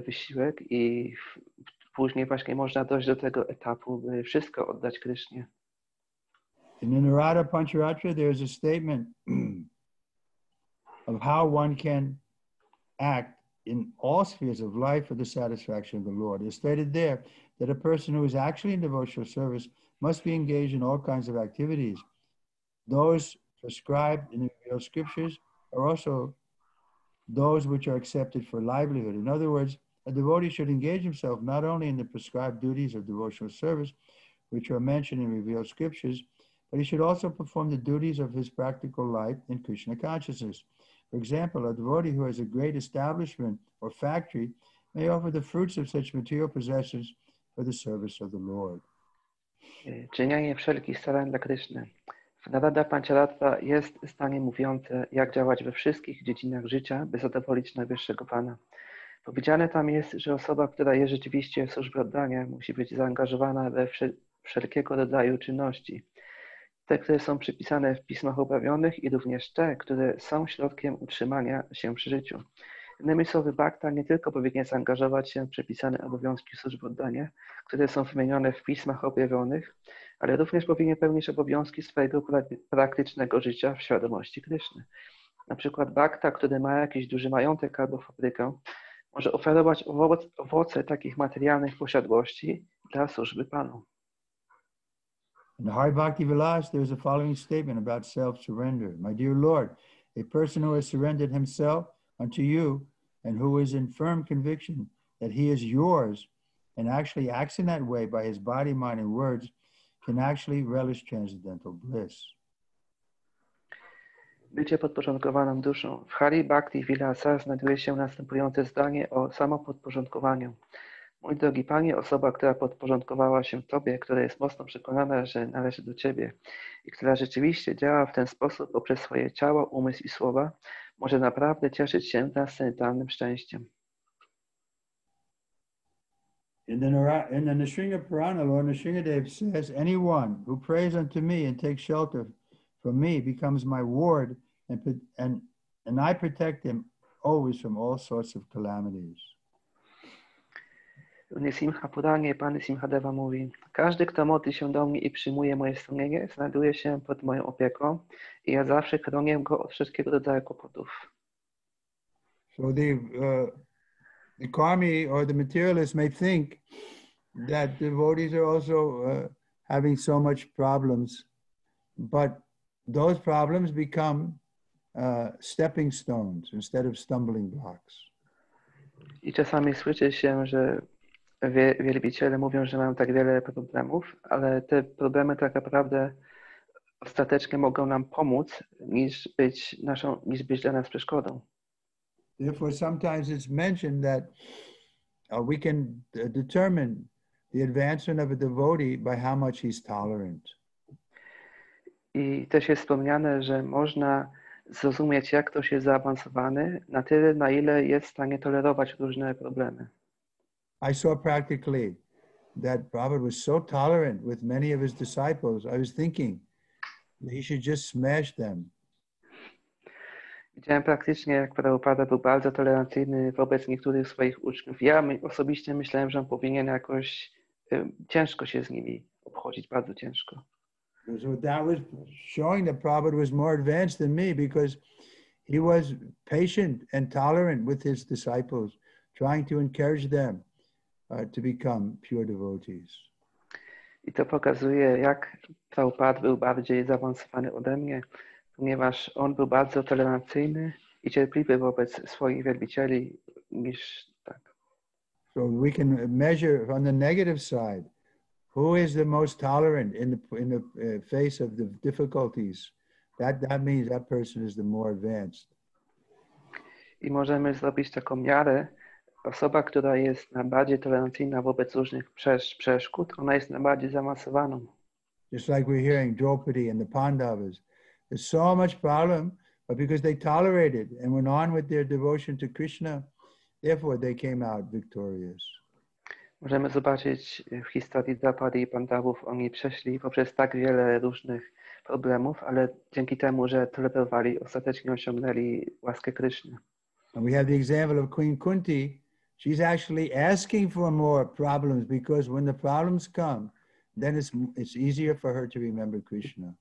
wysiłek i później właśnie można dojść do tego etapu, by wszystko oddać Krysznie. In the Narada Pancharatra, there's a statement of how one can act in all spheres of life for the satisfaction of the Lord. It's stated there that a person who is actually in devotional service must be engaged in all kinds of activities. Those prescribed in the revealed scriptures are also those which are accepted for livelihood. In other words, a devotee should engage himself not only in the prescribed duties of devotional service, which are mentioned in revealed scriptures, but he should also perform the duties of his practical life in Krishna consciousness. For example, a devotee who has a great establishment or factory may offer the fruits of such material possessions for the service of the Lord. Starań dla Kryszny. W Narada Pancharatra jest zdanie mówiące, jak działać we wszystkich dziedzinach życia, by zadowolić najwyższego Pana. Powiedziane tam jest, że osoba, która jest rzeczywiście w służbie oddania, musi być zaangażowana we wszel- wszelkiego rodzaju czynności. Te, które są przypisane w pismach objawionych i również te, które są środkiem utrzymania się przy życiu. Innymi słowy, Bhakta nie tylko powinien zaangażować się w przypisane obowiązki służby oddania, które są wymienione w pismach objawionych, ale również powinien pełnić obowiązki swojego pra- praktycznego życia w świadomości Kryszny. Na przykład Bhakta, który ma jakiś duży majątek albo fabrykę, może oferować owoc, owoce takich materialnych posiadłości dla służby Panu. In the Hari Bhakti Vilas, there's a following statement about self surrender. My dear Lord, a person who has surrendered himself unto you and who is in firm conviction that he is yours and actually acts in that way by his body, mind, and words can actually relish transcendental bliss. Bycie podporządkowaną duszą. W Hari Bhakti Vilasa znajduje się następujące zdanie o samopodporządkowaniu. Mój drogi Panie, osoba, która podporządkowała się Tobie, która jest mocno przekonana, że należy do Ciebie i która rzeczywiście działa w ten sposób poprzez swoje ciało, umysł i słowa, może naprawdę cieszyć się transcendentalnym szczęściem. In the, Nara- in the Nisringa Purana, Lord Nisringadev says, Anyone who prays unto me and takes shelter from me becomes my ward, and, and, and I protect him always from all sorts of calamities. Nisimha Puranie Pan Simhadeva mówi Każdy, kto modli się do mnie i przyjmuje moje strumienie, znajduje się pod moją opieką i ja zawsze chronię go od wszystkiego rodzaju kłopotów. So the, uh, the karmi or the materialist may think that devotees are also uh, having so much problems, but those problems become uh, stepping stones instead of stumbling blocks. I czasami słyszy się, że wie, wielbiciele mówią, że mają tak wiele problemów, ale te problemy tak naprawdę ostatecznie mogą nam pomóc, niż być, naszą, niż być dla nas przeszkodą. Therefore, sometimes it's mentioned that uh, we can uh, determine the advancement of a devotee by how much he's tolerant. I też jest wspomniane, że można zrozumieć, jak ktoś jest zaawansowany, na tyle, na ile jest w stanie tolerować różne problemy. I saw practically that Prabhupada was so tolerant with many of his disciples. I was thinking he should just smash them. Widziałem praktycznie, jak Prabhupada był bardzo tolerancyjny wobec niektórych swoich uczniów. Ja my, osobiście myślałem, że on powinien jakoś y, ciężko się z nimi obchodzić, bardzo ciężko. So that was showing that Prabhupada was more advanced than me because he was patient and tolerant with his disciples, trying to encourage them uh, to become pure devotees. I to pokazuje, jak Prabhupada był bardziej zaawansowany ode mnie, ponieważ on był bardzo tolerancyjny i cierpliwy wobec swoich wielbicieli niż tak. So we can measure on the negative side who is the most tolerant in the in the uh, face of the difficulties. That that means that person is the more advanced. I możemy zrobić taką miarę. Osoba, która jest najbardziej tolerancyjna wobec różnych przesz- przeszkód, ona jest najbardziej zaawansowaną. Just like we're hearing Draupadi and the Pandavas, there's so much problem, but because they tolerated and went on with their devotion to Krishna, therefore they came out victorious. Możemy zobaczyć w historii i Pandawów, oni przeszli poprzez tak wiele różnych problemów, ale dzięki temu, że tolerowali, ostatecznie osiągnęli łaskę Kryszny. And we have the example of Queen Kunti. She's actually asking for more problems because when the problems come, then it's, it's easier for her to remember Krishna.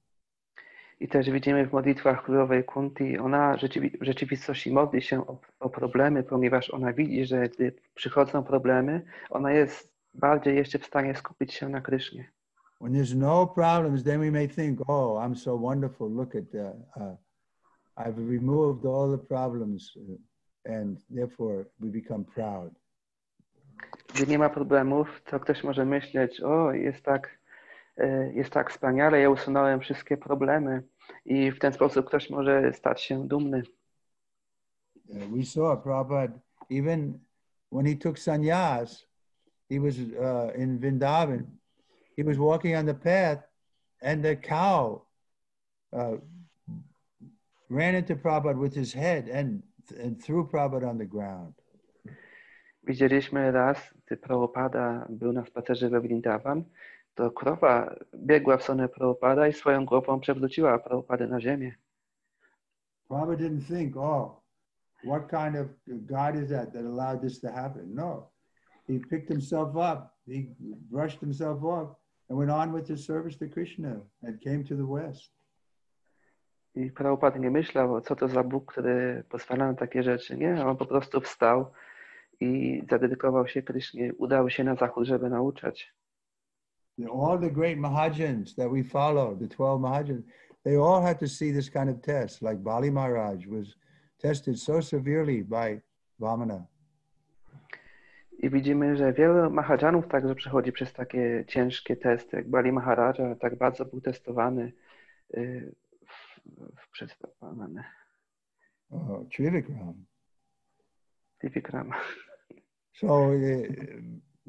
I też widzimy w modlitwach królowej Kunti, ona rzeczywi- w rzeczywistości modli się o, o problemy, ponieważ ona widzi, że gdy przychodzą problemy, ona jest bardziej jeszcze w stanie skupić się na Krysznie. When there's no problems, then we may think, oh, I'm so wonderful. Look at that. Uh, I've removed all the problems. uh, And therefore we become proud. Gdy nie ma problemów, to ktoś może myśleć, o, jest tak, jest tak wspaniale, ja usunąłem wszystkie problemy i w ten sposób ktoś może stać się dumny. Uh, we saw Prabhupada, even when he took sannyas, he was uh, in Vrindavan, he was walking on the path, and the cow uh, ran into Prabhupada with his head and, and threw Prabhupada on the ground. Widzieliśmy raz, gdy Prabhupada był na spacerze we Vrindavan, to krowa biegła w stronę Prabhupada i swoją głową przewróciła Prabhupadę na ziemię. Prabhupada didn't think, oh, what kind of God is that that allowed this to happen? No. He picked himself up, he brushed himself off, and went on with his service to Krishna and came to the West. I Prabhupada nie myślał, co to za Bóg, który pozwala na takie rzeczy. Nie, on po prostu wstał i zadedykował się Krysznie, udał się na zachód, żeby nauczać. All the great Mahajans that we follow, the 12 Mahajans, they all had to see this kind of test. Like Bali Maharaj was tested so severely by Vamana. I widzimy, że wielu Mahadżanów także przechodzi przez takie ciężkie testy, jak Bali Maharaja, tak bardzo był testowany y, w, w, przez Vamana. Uh, Trivikram. Trivikrama. So uh,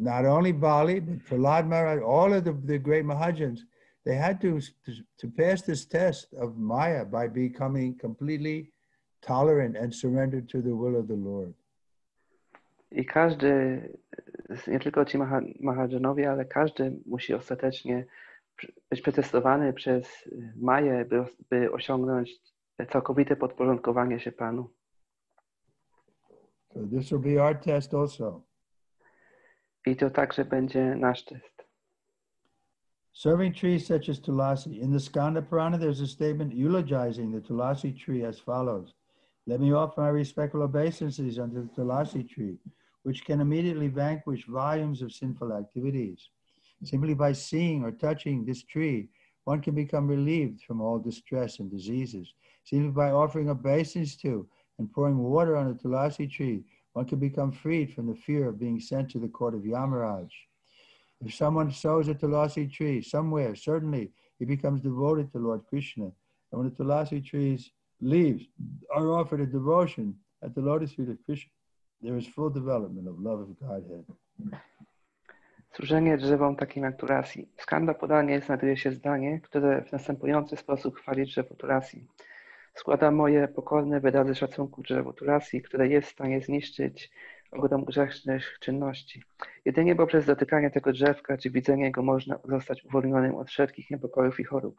not only Bali, but Prahlad Maharaj, all of the, the great Mahajans, they had to, to, to pass this test of Maya by becoming completely tolerant and surrendered to the will of the Lord. I każdy, nie tylko ci maha, Mahajanowie, ale każdy musi ostatecznie być przetestowany przez Maję, by, by osiągnąć całkowite podporządkowanie się Panu. So this will be our test also. I to także będzie. Serving trees such as Tulasi. In the Skanda Purana, there's a statement eulogizing the Tulasi tree as follows Let me offer my respectful obeisances unto the Tulasi tree, which can immediately vanquish volumes of sinful activities. Simply by seeing or touching this tree, one can become relieved from all distress and diseases. Simply by offering obeisance to and pouring water on the Tulasi tree, one can become freed from the fear of being sent to the court of Yamaraj. If someone sows a tulasi tree somewhere, certainly he becomes devoted to Lord Krishna. And when the tulasi tree's leaves are offered a devotion at the lotus feet of Krishna, there is full development of love of Godhead. Służenie drzewom takim jak Turasi. Skanda podanie znajduje się zdanie, które w następujący sposób chwali drzewo Turasi. Składam moje pokorne wyrazy szacunku drzewu Turasi, które jest w stanie zniszczyć ogrom grzesznych czynności. Jedynie poprzez dotykanie tego drzewka czy widzenie go można zostać uwolnionym od wszelkich niepokojów i chorób.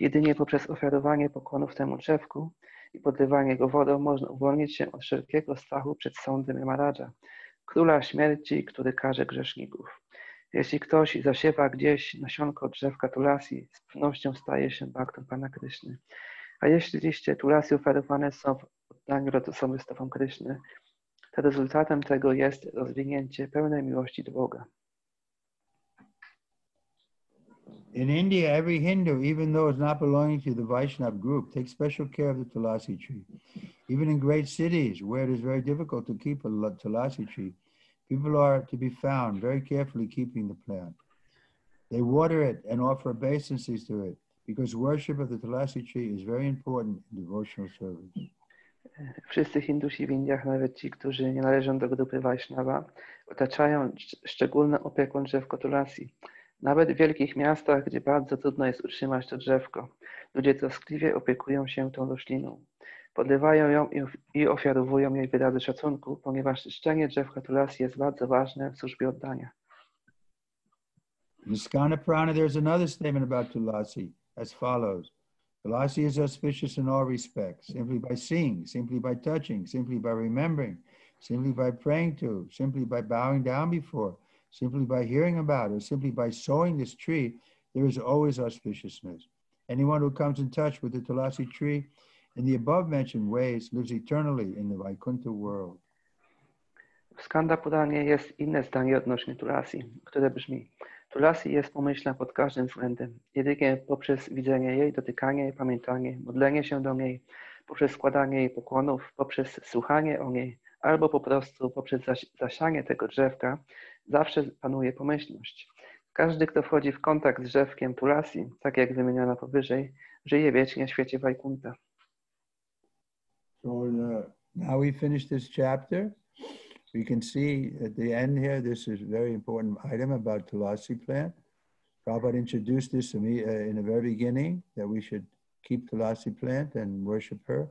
Jedynie poprzez ofiarowanie pokłonów temu drzewku i podlewanie go wodą można uwolnić się od wszelkiego strachu przed sądem Yamaradża, króla śmierci, który karze grzeszników. Jeśli ktoś zasiewa gdzieś nasionko drzewka tulasi, z pewnością staje się baktą Pana Kryszny. A jeśli oferowane są w Kryszny, to rezultatem tego jest rozwinięcie pełnej miłości do Boga. In India, every Hindu, even it's not belonging to the Vaishnav group, takes special care of the tulasi tree. Even in great cities where it is very difficult to keep a tulasi tree, people are to be found very carefully keeping the plant. They water it and offer obeisances to it because worship of the tulasi tree is very important in devotional service. Wszyscy Hindusi w Indiach, nawet ci, którzy nie należą do grupy Vaishnava, otaczają szcz- szczególną opieką drzewko tulasi. Nawet w wielkich miastach, gdzie bardzo trudno jest utrzymać to drzewko, ludzie troskliwie opiekują się tą rośliną. Podlewają ją i, of- i ofiarowują jej wyrazy szacunku, ponieważ czyszczenie drzewka tulasi jest bardzo ważne w służbie oddania. In Skanda Purana, there's another statement about Tulasi as follows. Tulasi is auspicious in all respects, simply by seeing, simply by touching, simply by remembering, simply by praying to, simply by bowing down before, simply by hearing about, or simply by sowing this tree, there is always auspiciousness. Anyone who comes in touch with the Tulasi tree in the above mentioned ways lives eternally in the Vaikuntha world. Skanda Puranie jest inne zdanie odnośnie Tulasi, które brzmi Tulasi jest pomyślna pod każdym względem. Jedynie poprzez widzenie jej, dotykanie pamiętanie, modlenie się do niej, poprzez składanie jej pokłonów, poprzez słuchanie o niej, albo po prostu poprzez zasianie tego drzewka, zawsze panuje pomyślność. Każdy, kto wchodzi w kontakt z drzewkiem Tulasi, tak jak wymieniono powyżej, żyje wiecznie w świecie Wajkunta. So uh, now we finish this chapter. We can see at the end here, this is a very important item about Tulasi plant. Prabhupada introduced this to me uh, in the very beginning, that we should keep Tulasi plant and worship her.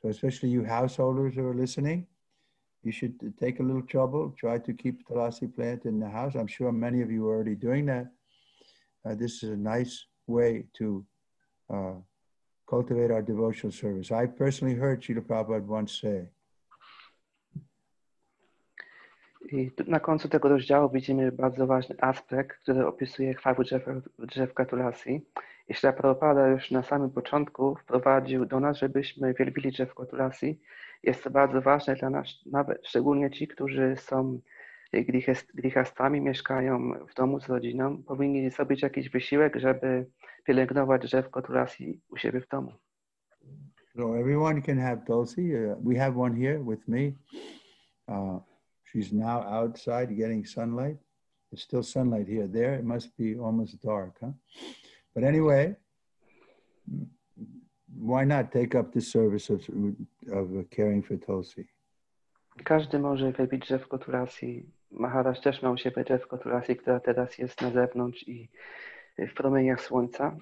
So especially you householders who are listening, you should take a little trouble, try to keep Tulasi plant in the house. I'm sure many of you are already doing that. Uh, this is a nice way to uh, cultivate our devotional service. I personally heard Srila Prabhupada once say, I na końcu tego rozdziału widzimy bardzo ważny aspekt, który opisuje chwały drzewka, drzewka Tulasi. I Prabhupada już na samym początku wprowadził do nas, żebyśmy wielbili drzewko Tulasi. Jest to bardzo ważne dla nas, nawet szczególnie ci, którzy są grichastami, mieszkają w domu z rodziną, powinni zrobić jakiś wysiłek, żeby pielęgnować drzewko Tulasi u siebie w domu. So everyone can have Tulsi. Uh, we have one here with me. Uh, she's now outside getting sunlight. It's still sunlight here. There, it must be almost dark, huh? But anyway, why not take up the service of, of caring for Tulsi? Każdy może wielbić drzewko Tulasi Maharaj też ma u siebie drzewko tulasi, która teraz jest na zewnątrz i w promieniach słońca.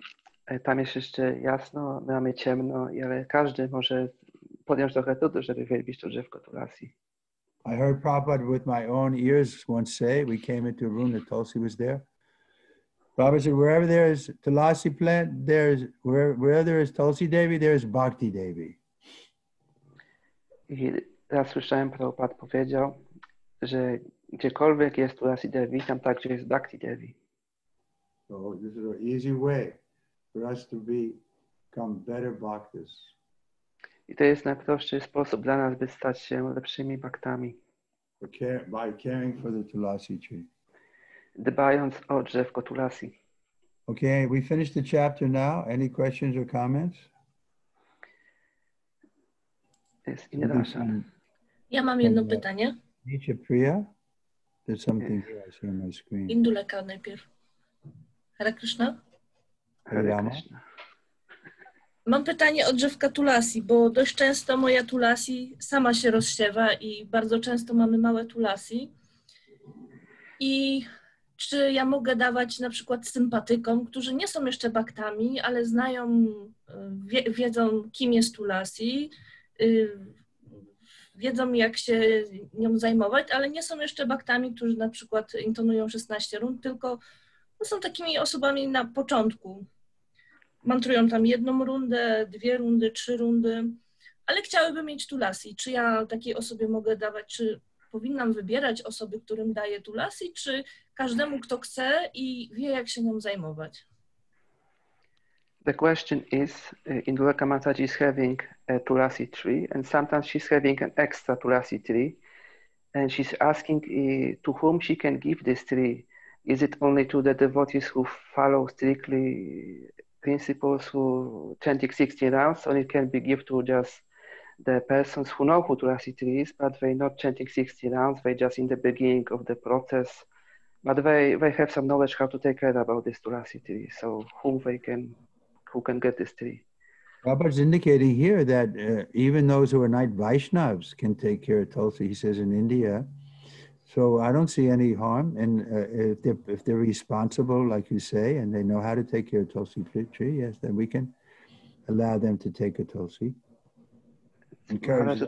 E, Tam jest jeszcze jasno, my mamy ciemno, ale każdy może podjąć trochę trudu, żeby wielbić to drzewko tulasi. I heard Prabhupada with my own ears once say, we came into a room that Tulsi was there. Prabhupada said, wherever there is Tulasi plant, there's where, where there is Tulsi Devi, there is Bhakti Devi. I raz słyszałem, Prabhupada powiedział, że gdziekolwiek jest tulasi Devi, tam także jest Bhakti Devi. So this is an easy way for us to become better bhaktas. I to jest najprostszy sposób dla nas, by stać się lepszymi baktami, by caring for the Tulasi tree. dbając o drzewko tulasi. Okay, we finished the chapter now. Any questions or comments? Jest. Ja mam jedno pytanie. Nisha Priya? There's something here I see on my screen. Induleka najpierw. Hare Krishna. Hare Rama? Krishna. Mam pytanie o drzewka tulasi, bo dość często moja tulasi sama się rozsiewa i bardzo często mamy małe tulasi. I czy ja mogę dawać na przykład sympatykom, którzy nie są jeszcze baktami, ale znają, y, wie, wiedzą kim jest tulasi, y, wiedzą jak się nią zajmować, ale nie są jeszcze baktami, którzy na przykład intonują 16 rund, tylko no, są takimi osobami na początku. Mantrują tam jedną rundę, dwie rundy, trzy rundy, ale chciałyby mieć tulasi. Czy ja takiej osobie mogę dawać, czy powinnam wybierać osoby, którym daję tulasi, czy każdemu, kto chce i wie, jak się nią zajmować? The question is, uh, Induleka Mataji is having a tulasi tree, and sometimes she's having an extra tulasi tree, and she's asking uh, to whom she can give this tree. Is it only to the devotees who follow strictly principles who chanting 16 rounds, and it can be given to just the persons who know who tulasi is, but they're not chanting 60 rounds, they're just in the beginning of the process, but they, they have some knowledge how to take care about this tulasi so whom they can who can get this tree. Prabhupada's indicating here that uh, even those who are not Vaishnavas can take care of Tulsi, he says in India. So I don't see any harm. And uh, if, they're, if they're responsible, like you say, and they know how to take care of Tulsi tree- yes, then we can allow them to take a Tulsi. Encourage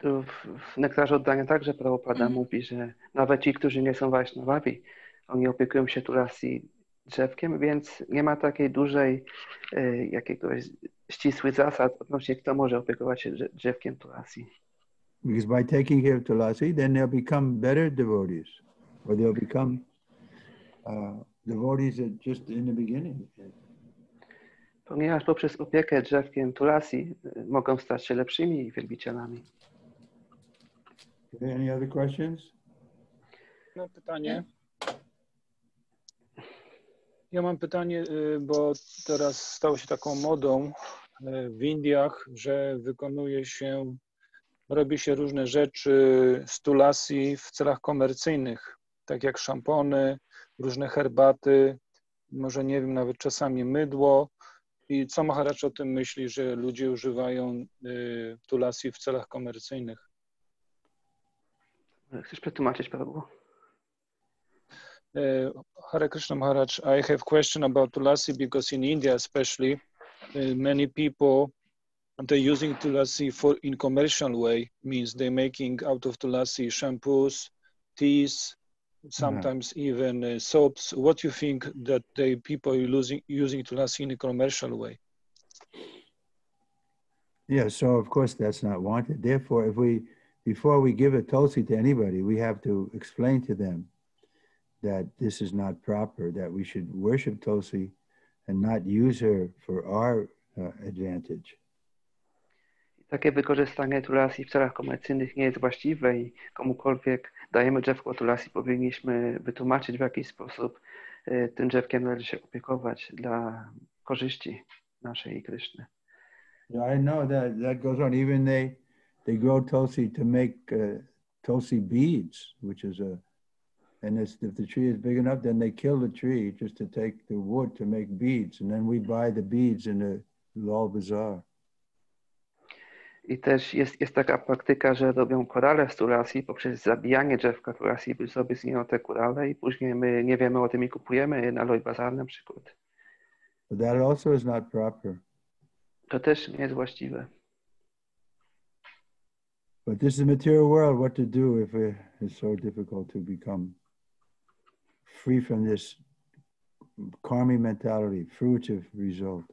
to w, nektarze oddania także Prabhupada mówi, że nawet ci, którzy nie są Vaishnavawi, oni opiekują się tulasi drzewkiem, więc nie ma takiej dużej e, jakiegoś ścisłych zasad odnośnie kto może opiekować się drze- drzewkiem tulasi. Because by taking care of Tulasi, then they'll become better devotees, or they'll become uh, devotees at just in the beginning. Ponieważ poprzez opiekę drzewkiem tulasi e, mogą stać się lepszymi wielbicielami. Any other questions? Mam pytanie. Ja mam pytanie, y, bo teraz stało się taką modą y, w Indiach, że wykonuje się, robi się różne rzeczy z tulasi w celach komercyjnych, tak jak szampony, różne herbaty, może nie wiem, nawet czasami mydło. I co Maharacz o tym myśli, że ludzie używają y, tulasi w celach komercyjnych? Chcesz przetłumaczyć, Prabhu? Uh, Hare Krishna Maharaj, I have question about Tulasi because in India especially, uh, many people they're using Tulasi for in commercial way means they're making out of Tulasi shampoos, teas, sometimes even uh, soaps. What do you think that the people are using using Tulasi in a commercial way? Yeah, so of course that's not wanted. Therefore, if we, before we give a Tulsi to anybody, we have to explain to them that this is not proper, that we should worship Tulsi and not use her for our uh, advantage. Takie wykorzystanie tulasi w celach komercyjnych nie jest właściwe i komukolwiek dajemy drzewko tulasi, powinniśmy wytłumaczyć w jaki sposób e, tym drzewkiem należy się opiekować dla korzyści naszej i Kryszny. Yeah, I know that that goes on. Even they, they grow Tulsi to make uh, Tulsi beads, which is a, and if the tree is big enough, then they kill the tree just to take the wood to make beads. And then we buy the beads in the Lal Bazaar. I też jest, jest taka praktyka, że robią korale z tulasji poprzez zabijanie drzewka tulasji, by zrobić z niego te korale i później my nie wiemy o tym i kupujemy je na Loj Bazar na przykład. But that also is not proper. To też nie jest właściwe. But this is the material world, what to do if it is so difficult to become free from this karmic mentality, fruitive result.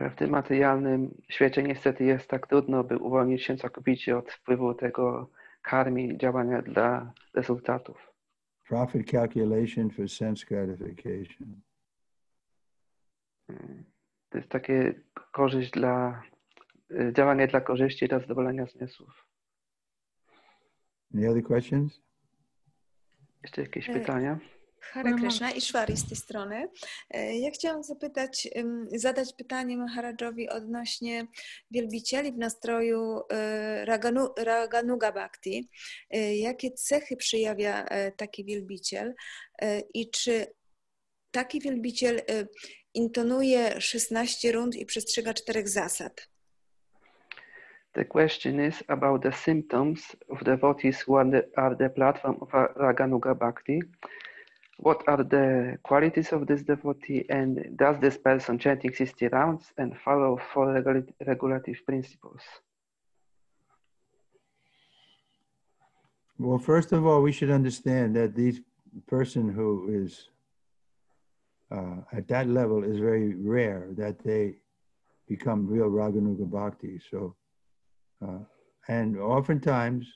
W tym materialnym świecie niestety jest tak trudno, by uwolnić się całkowicie od wpływu tego karmi działania dla rezultatów. Profit calculation for sense gratification. To jest takie korzyść dla, y, działanie dla korzyści, dla zadowolenia zmysłów. Any other questions? Jeszcze jakieś pytania? Hare Mama. Krishna i Szwari z tej strony. E, Ja chciałam zapytać, zadać pytanie Maharadżowi odnośnie wielbicieli w nastroju e, Raganu, Raganuga Bhakti. E, Jakie cechy przyjawia taki wielbiciel i czy taki wielbiciel intonuje 16 rund i przestrzega czterech zasad? The question is about the symptoms of devotees who are the, are the platform of Raganuga Bhakti. What are the qualities of this devotee and does this person chanting 60 rounds and follow four regula- regulative principles? Well, first of all, we should understand that this person who is uh, at that level is very rare that they become real Raganuga Bhakti. So, uh, and oftentimes,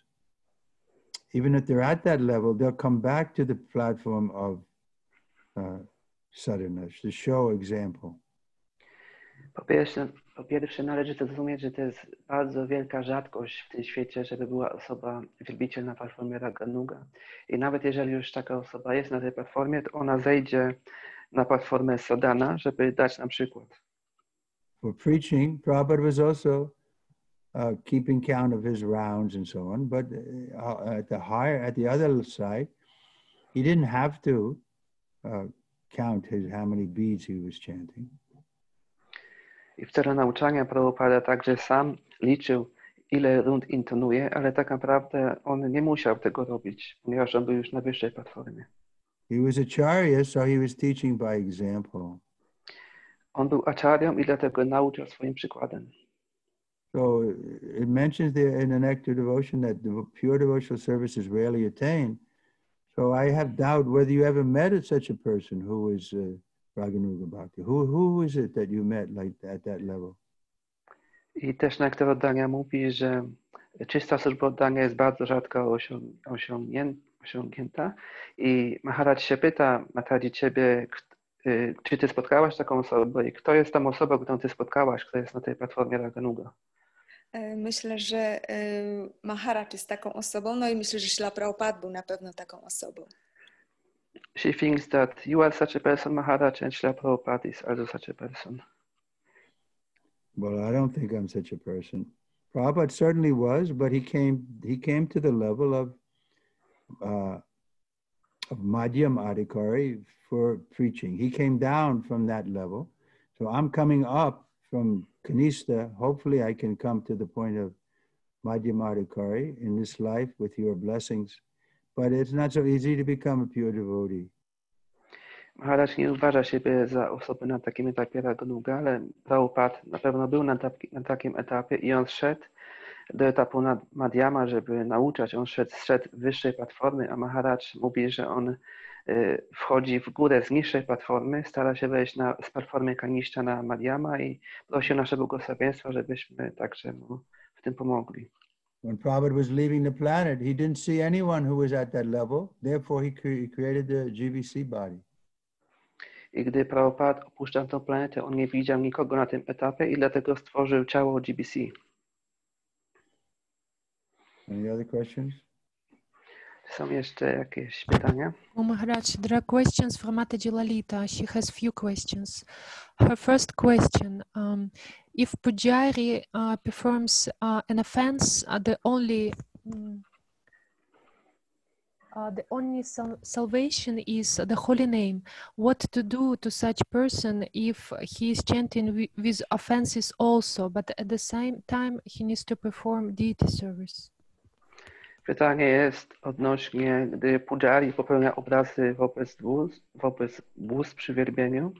even if they're at that level, they'll come back to the platform of uh, sadhana to show example. Po pierwsze, po pierwsze należy zrozumieć, że to jest bardzo wielka rzadkość w tym świecie, żeby była osoba wielbiciel na platformie Raganuga. I nawet jeżeli już taka osoba jest na tej platformie, to ona zejdzie na platformę Sadhana, żeby dać nam przykład. For preaching, Prabhupada was also uh, keeping count of his rounds and so on. But uh, at the higher, at the other side, he didn't have to uh, count his how many beads he was chanting. I w celu nauczania Prabhupada także sam liczył, ile rund intonuje, ale tak naprawdę on nie musiał tego robić, ponieważ on był już na wyższej platformie. He was a charya, so he was teaching by example. On był acharyą i dlatego nauczał swoim przykładem. So it mentions there in the Nectar devotion that the pure devotional service is rarely attained. So I have doubt whether you ever met such a person who was uh, Raganuga Bhakti. Who who is it that you met like at that level? I też nektar oddania mówi, że czysta służba oddania jest bardzo rzadko osiąg- osiągnię- osiągnięta. I Maharaj się pyta, ciebie, y, czy ty spotkałaś taką osobę i kto jest tą osobą, którą ty spotkałaś, która jest na tej platformie Raganuga? E, Myślę, że e, Maharaj jest taką osobą, no i myślę, że Śla Prabhupada był na pewno taką osobą. She thinks that you are such a person, Maharaj, and Srila Prabhupada is also such a person. Well, I don't think I'm such a person. Prabhupada certainly was, but he came he came to the level of uh, of Madhyam Adhikari for preaching. He came down from that level. So I'm coming up from Kanista. Hopefully I can come to the point of Madhyam Adhikari in this life with your blessings. But it's not so easy to become a pure devotee. Maharaj nie uważa siebie za osobę na takim etapie Raganuga, ale Prabhupada na pewno był na, taki, na takim etapie i on szedł do etapu Madhyama, żeby nauczać. On szedł, szedł wyższej platformy, a Maharaj mówi, że on wchodzi w górę z niższej platformy, stara się wejść na, z platformy Kaniszcza na Madhyama i prosi o nasze błogosławieństwo, żebyśmy także mu w tym pomogli. When Prabhupada was leaving the planet, he didn't see anyone who was at that level. Therefore, he, cre- he created the GBC body. I gdy Prabhupada opuszczał tę planetę, on nie widział nikogo na tym etapie i dlatego stworzył ciało GBC. Any other questions? Są jeszcze jakieś pytania? Maharaj, there are questions from Mataji Lalita. She has few questions. Her first question, um, if Pujari uh, performs uh, an offense, uh, the only mm, uh, the only sal- salvation is the holy name. What to do to such person if he is chanting with offenses also, but at the same time he needs to perform deity service? Pytanie jest odnośnie, gdy Pujari popełnia obrazy wobec bóstw, wobec bóstw przy wierbieniu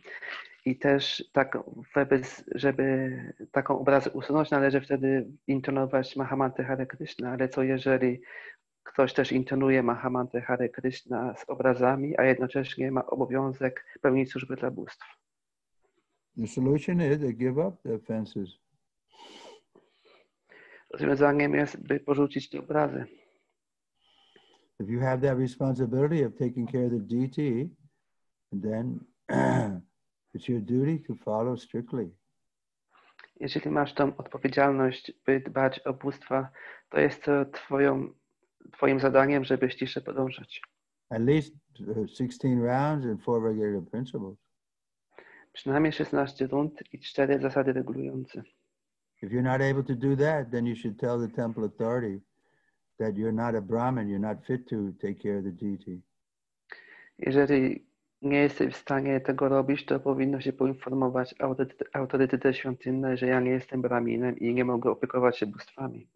i też tak wobec, żeby taką obrazę usunąć, należy wtedy intonować Mahamantę Hare Krishna, ale co jeżeli ktoś też intonuje Mahamantę Hare Krishna z obrazami, a jednocześnie ma obowiązek pełnić służbę dla bóstw? The solution is to give up the offenses. Rozwiązaniem jest, by porzucić te obrazy. If you have that responsibility of taking care of the deity, then it's your duty to follow strictly. Jeżeli masz tą odpowiedzialność, by dbać o bóstwa, to jest to twoją, twoim zadaniem, żeby ściśle podążać. At least uh, 16 rounds and four regulative principles. Przynajmniej 16 rund i 4 zasady regulujące. If you're not able to do that, then you should tell the temple authority that you're not a Brahmin, you're not fit to take care of the deity. Jeżeli nie jesteś w stanie tego robić, to powinno się poinformować autorytety, świątynne, że ja nie jestem braminem i nie mogę opiekować się bóstwami.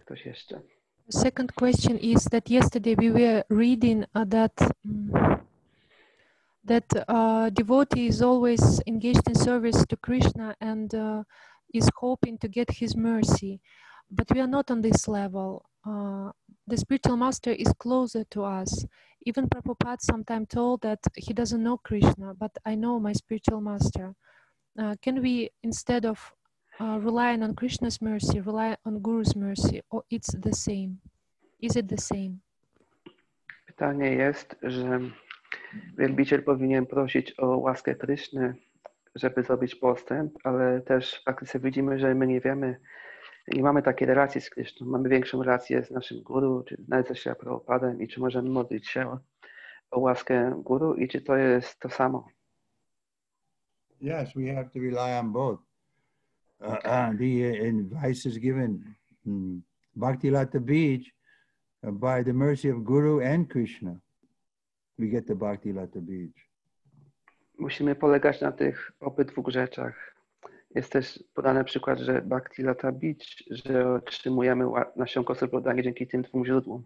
Ktoś jeszcze? The second question is that yesterday we were reading uh, that mm, that uh, devotee is always engaged in service to Krishna and uh, is hoping to get his mercy, but we are not on this level. Uh, the spiritual master is closer to us. Even Prabhupada sometimes told that he doesn't know Krishna, but I know my spiritual master. Uh, can we, instead of uh, relying on Krishna's mercy, rely on Guru's mercy, or it's the same? Is it the same? Pytanie jest, że wielbiciel powinien prosić o łaskę Kryszny, żeby zrobić postęp, ale też praktyce widzimy, że my nie wiemy, nie mamy takiej relacji z Kryszną. Mamy większą relację z naszym guru, czy nawet ze Śla Prabhupadem i czy możemy modlić się o, łaskę guru i czy to jest to samo. Yes, we have to rely on both. Uh, uh, the uh, advice is given mm, Bhakti Lata Beach uh, by the mercy of Guru and Krishna. We get the Bhakti Lata Beach. Musimy polegać na tych obydwu rzeczach. Jest też podany przykład, że Bhakti Lata Beach, że otrzymujemy nasionko sobrodanie dzięki tym dwóm źródłom.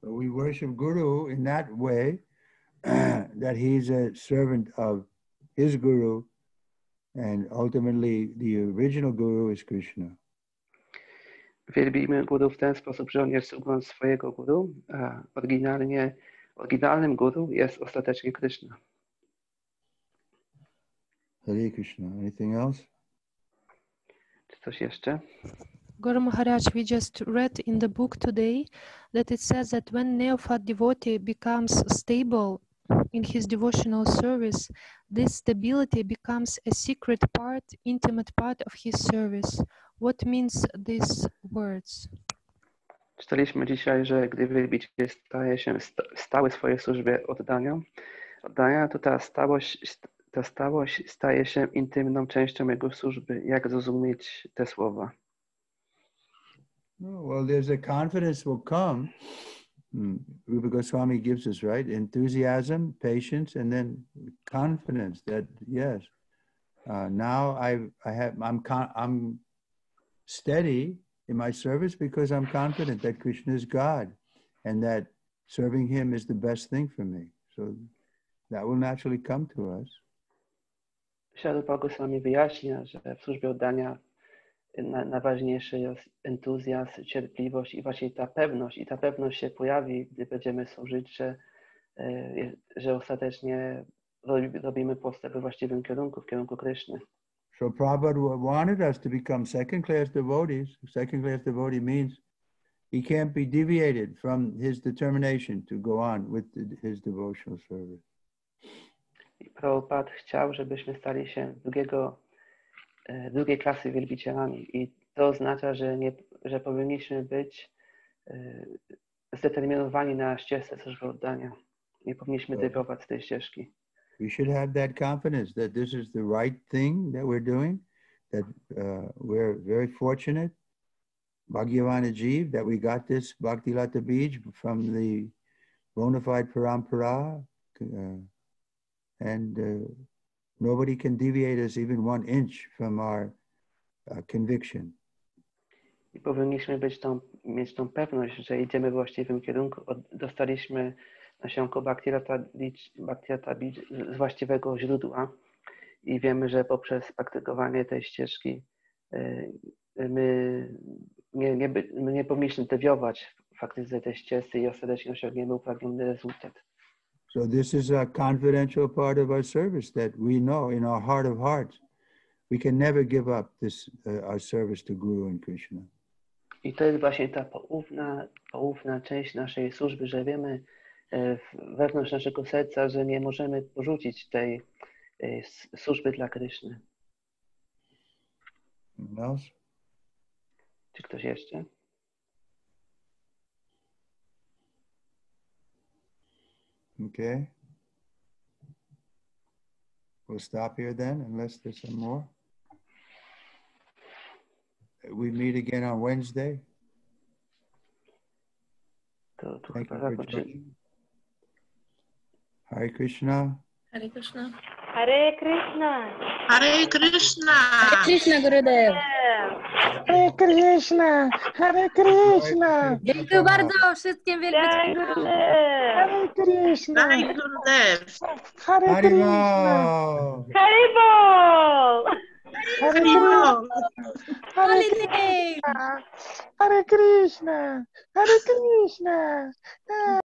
So we worship Guru in that way that he's a servant of his Guru, and ultimately the original Guru is Krishna. Wielbimy guru w ten sposób, że on jest sługą swojego guru, a oryginalnie, oryginalnym guru jest ostatecznie Kryszna. Hare Krishna. Anything else? Czy coś jeszcze? Guru Maharaj, we just read in the book today that it says that when neophyte devotee becomes stable in his devotional service, this stability becomes a secret part, intimate part of his service. What means these words? Czytaliśmy dzisiaj, że gdy wielbiciel staje się sta- stały swojej służbie oddania, oddania to ta stałość, ta stałość staje się intymną częścią jego służby. Jak zrozumieć te słowa? Oh, well, there's a confidence will come. Mm, Rupa Goswami gives us, right? Enthusiasm, patience, and then confidence that, yes, uh, now I, I have, I'm, I'm steady in my service because I'm confident that Krishna is God and that serving him is the best thing for me. So that will naturally come to us. Goswami wyjaśnia, że w służbie oddania na, najważniejszy jest entuzjazm, cierpliwość i właśnie ta pewność. I ta pewność się pojawi, gdy będziemy służyć, że, e, że ostatecznie robi- robimy postęp we właściwym kierunku, w kierunku Kryszny. So Prabhupada wa- wanted us to become second class devotees. Second class devotee means he can't be deviated from his determination to go on with his devotional service. I Prabhupada chciał, żebyśmy stali się drugiego, e, drugiej klasy wielbicielami. I to oznacza, że, nie, że powinniśmy być e, zdeterminowani na ścieżce służby oddania. Nie powinniśmy z tej ścieżki. We should have that confidence that this is the right thing that we're doing, that uh, we're very fortunate, Bhagyavan Ajiv, that we got this Bhakti Lata Bij from the bona fide Parampara. Uh, and uh, nobody can deviate us even one inch from our uh, conviction. I powinniśmy być tą, mieć tą pewność, że idziemy właściwym kierunku. Dostaliśmy nasionko Bij z właściwego źródła i wiemy, że poprzez praktykowanie tej ścieżki y, my nie, nie, my nie powinniśmy deviować w faktyce tej ścieżki i ostatecznie osiągniemy upragniony rezultat. So this is a confidential part of our service that we know in our heart of hearts. We can never give up this uh, our service to Guru and Krishna. I to jest właśnie ta poufna, poufna część naszej służby, że wiemy wewnątrz naszego serca, że nie możemy porzucić tej e, służby dla Kryszny. Else? Czy ktoś jeszcze? Okay. We'll stop here then, unless there's some more. We meet again on Wednesday. To tu Thank you for joining. Hare Krishna. Hare Krishna. Hare Krishna. Hare Krishna. Hare Krishna Gurudev. Hare Krishna, Hare Krishna, Dziękuję bardzo wszystkim. Gurudev. Hare Krishna, Jai Gurudev. Hare Krishna, Haribo. Haribol. Hare Krishna, Hare Krishna, Hare Krishna, Hare Krishna.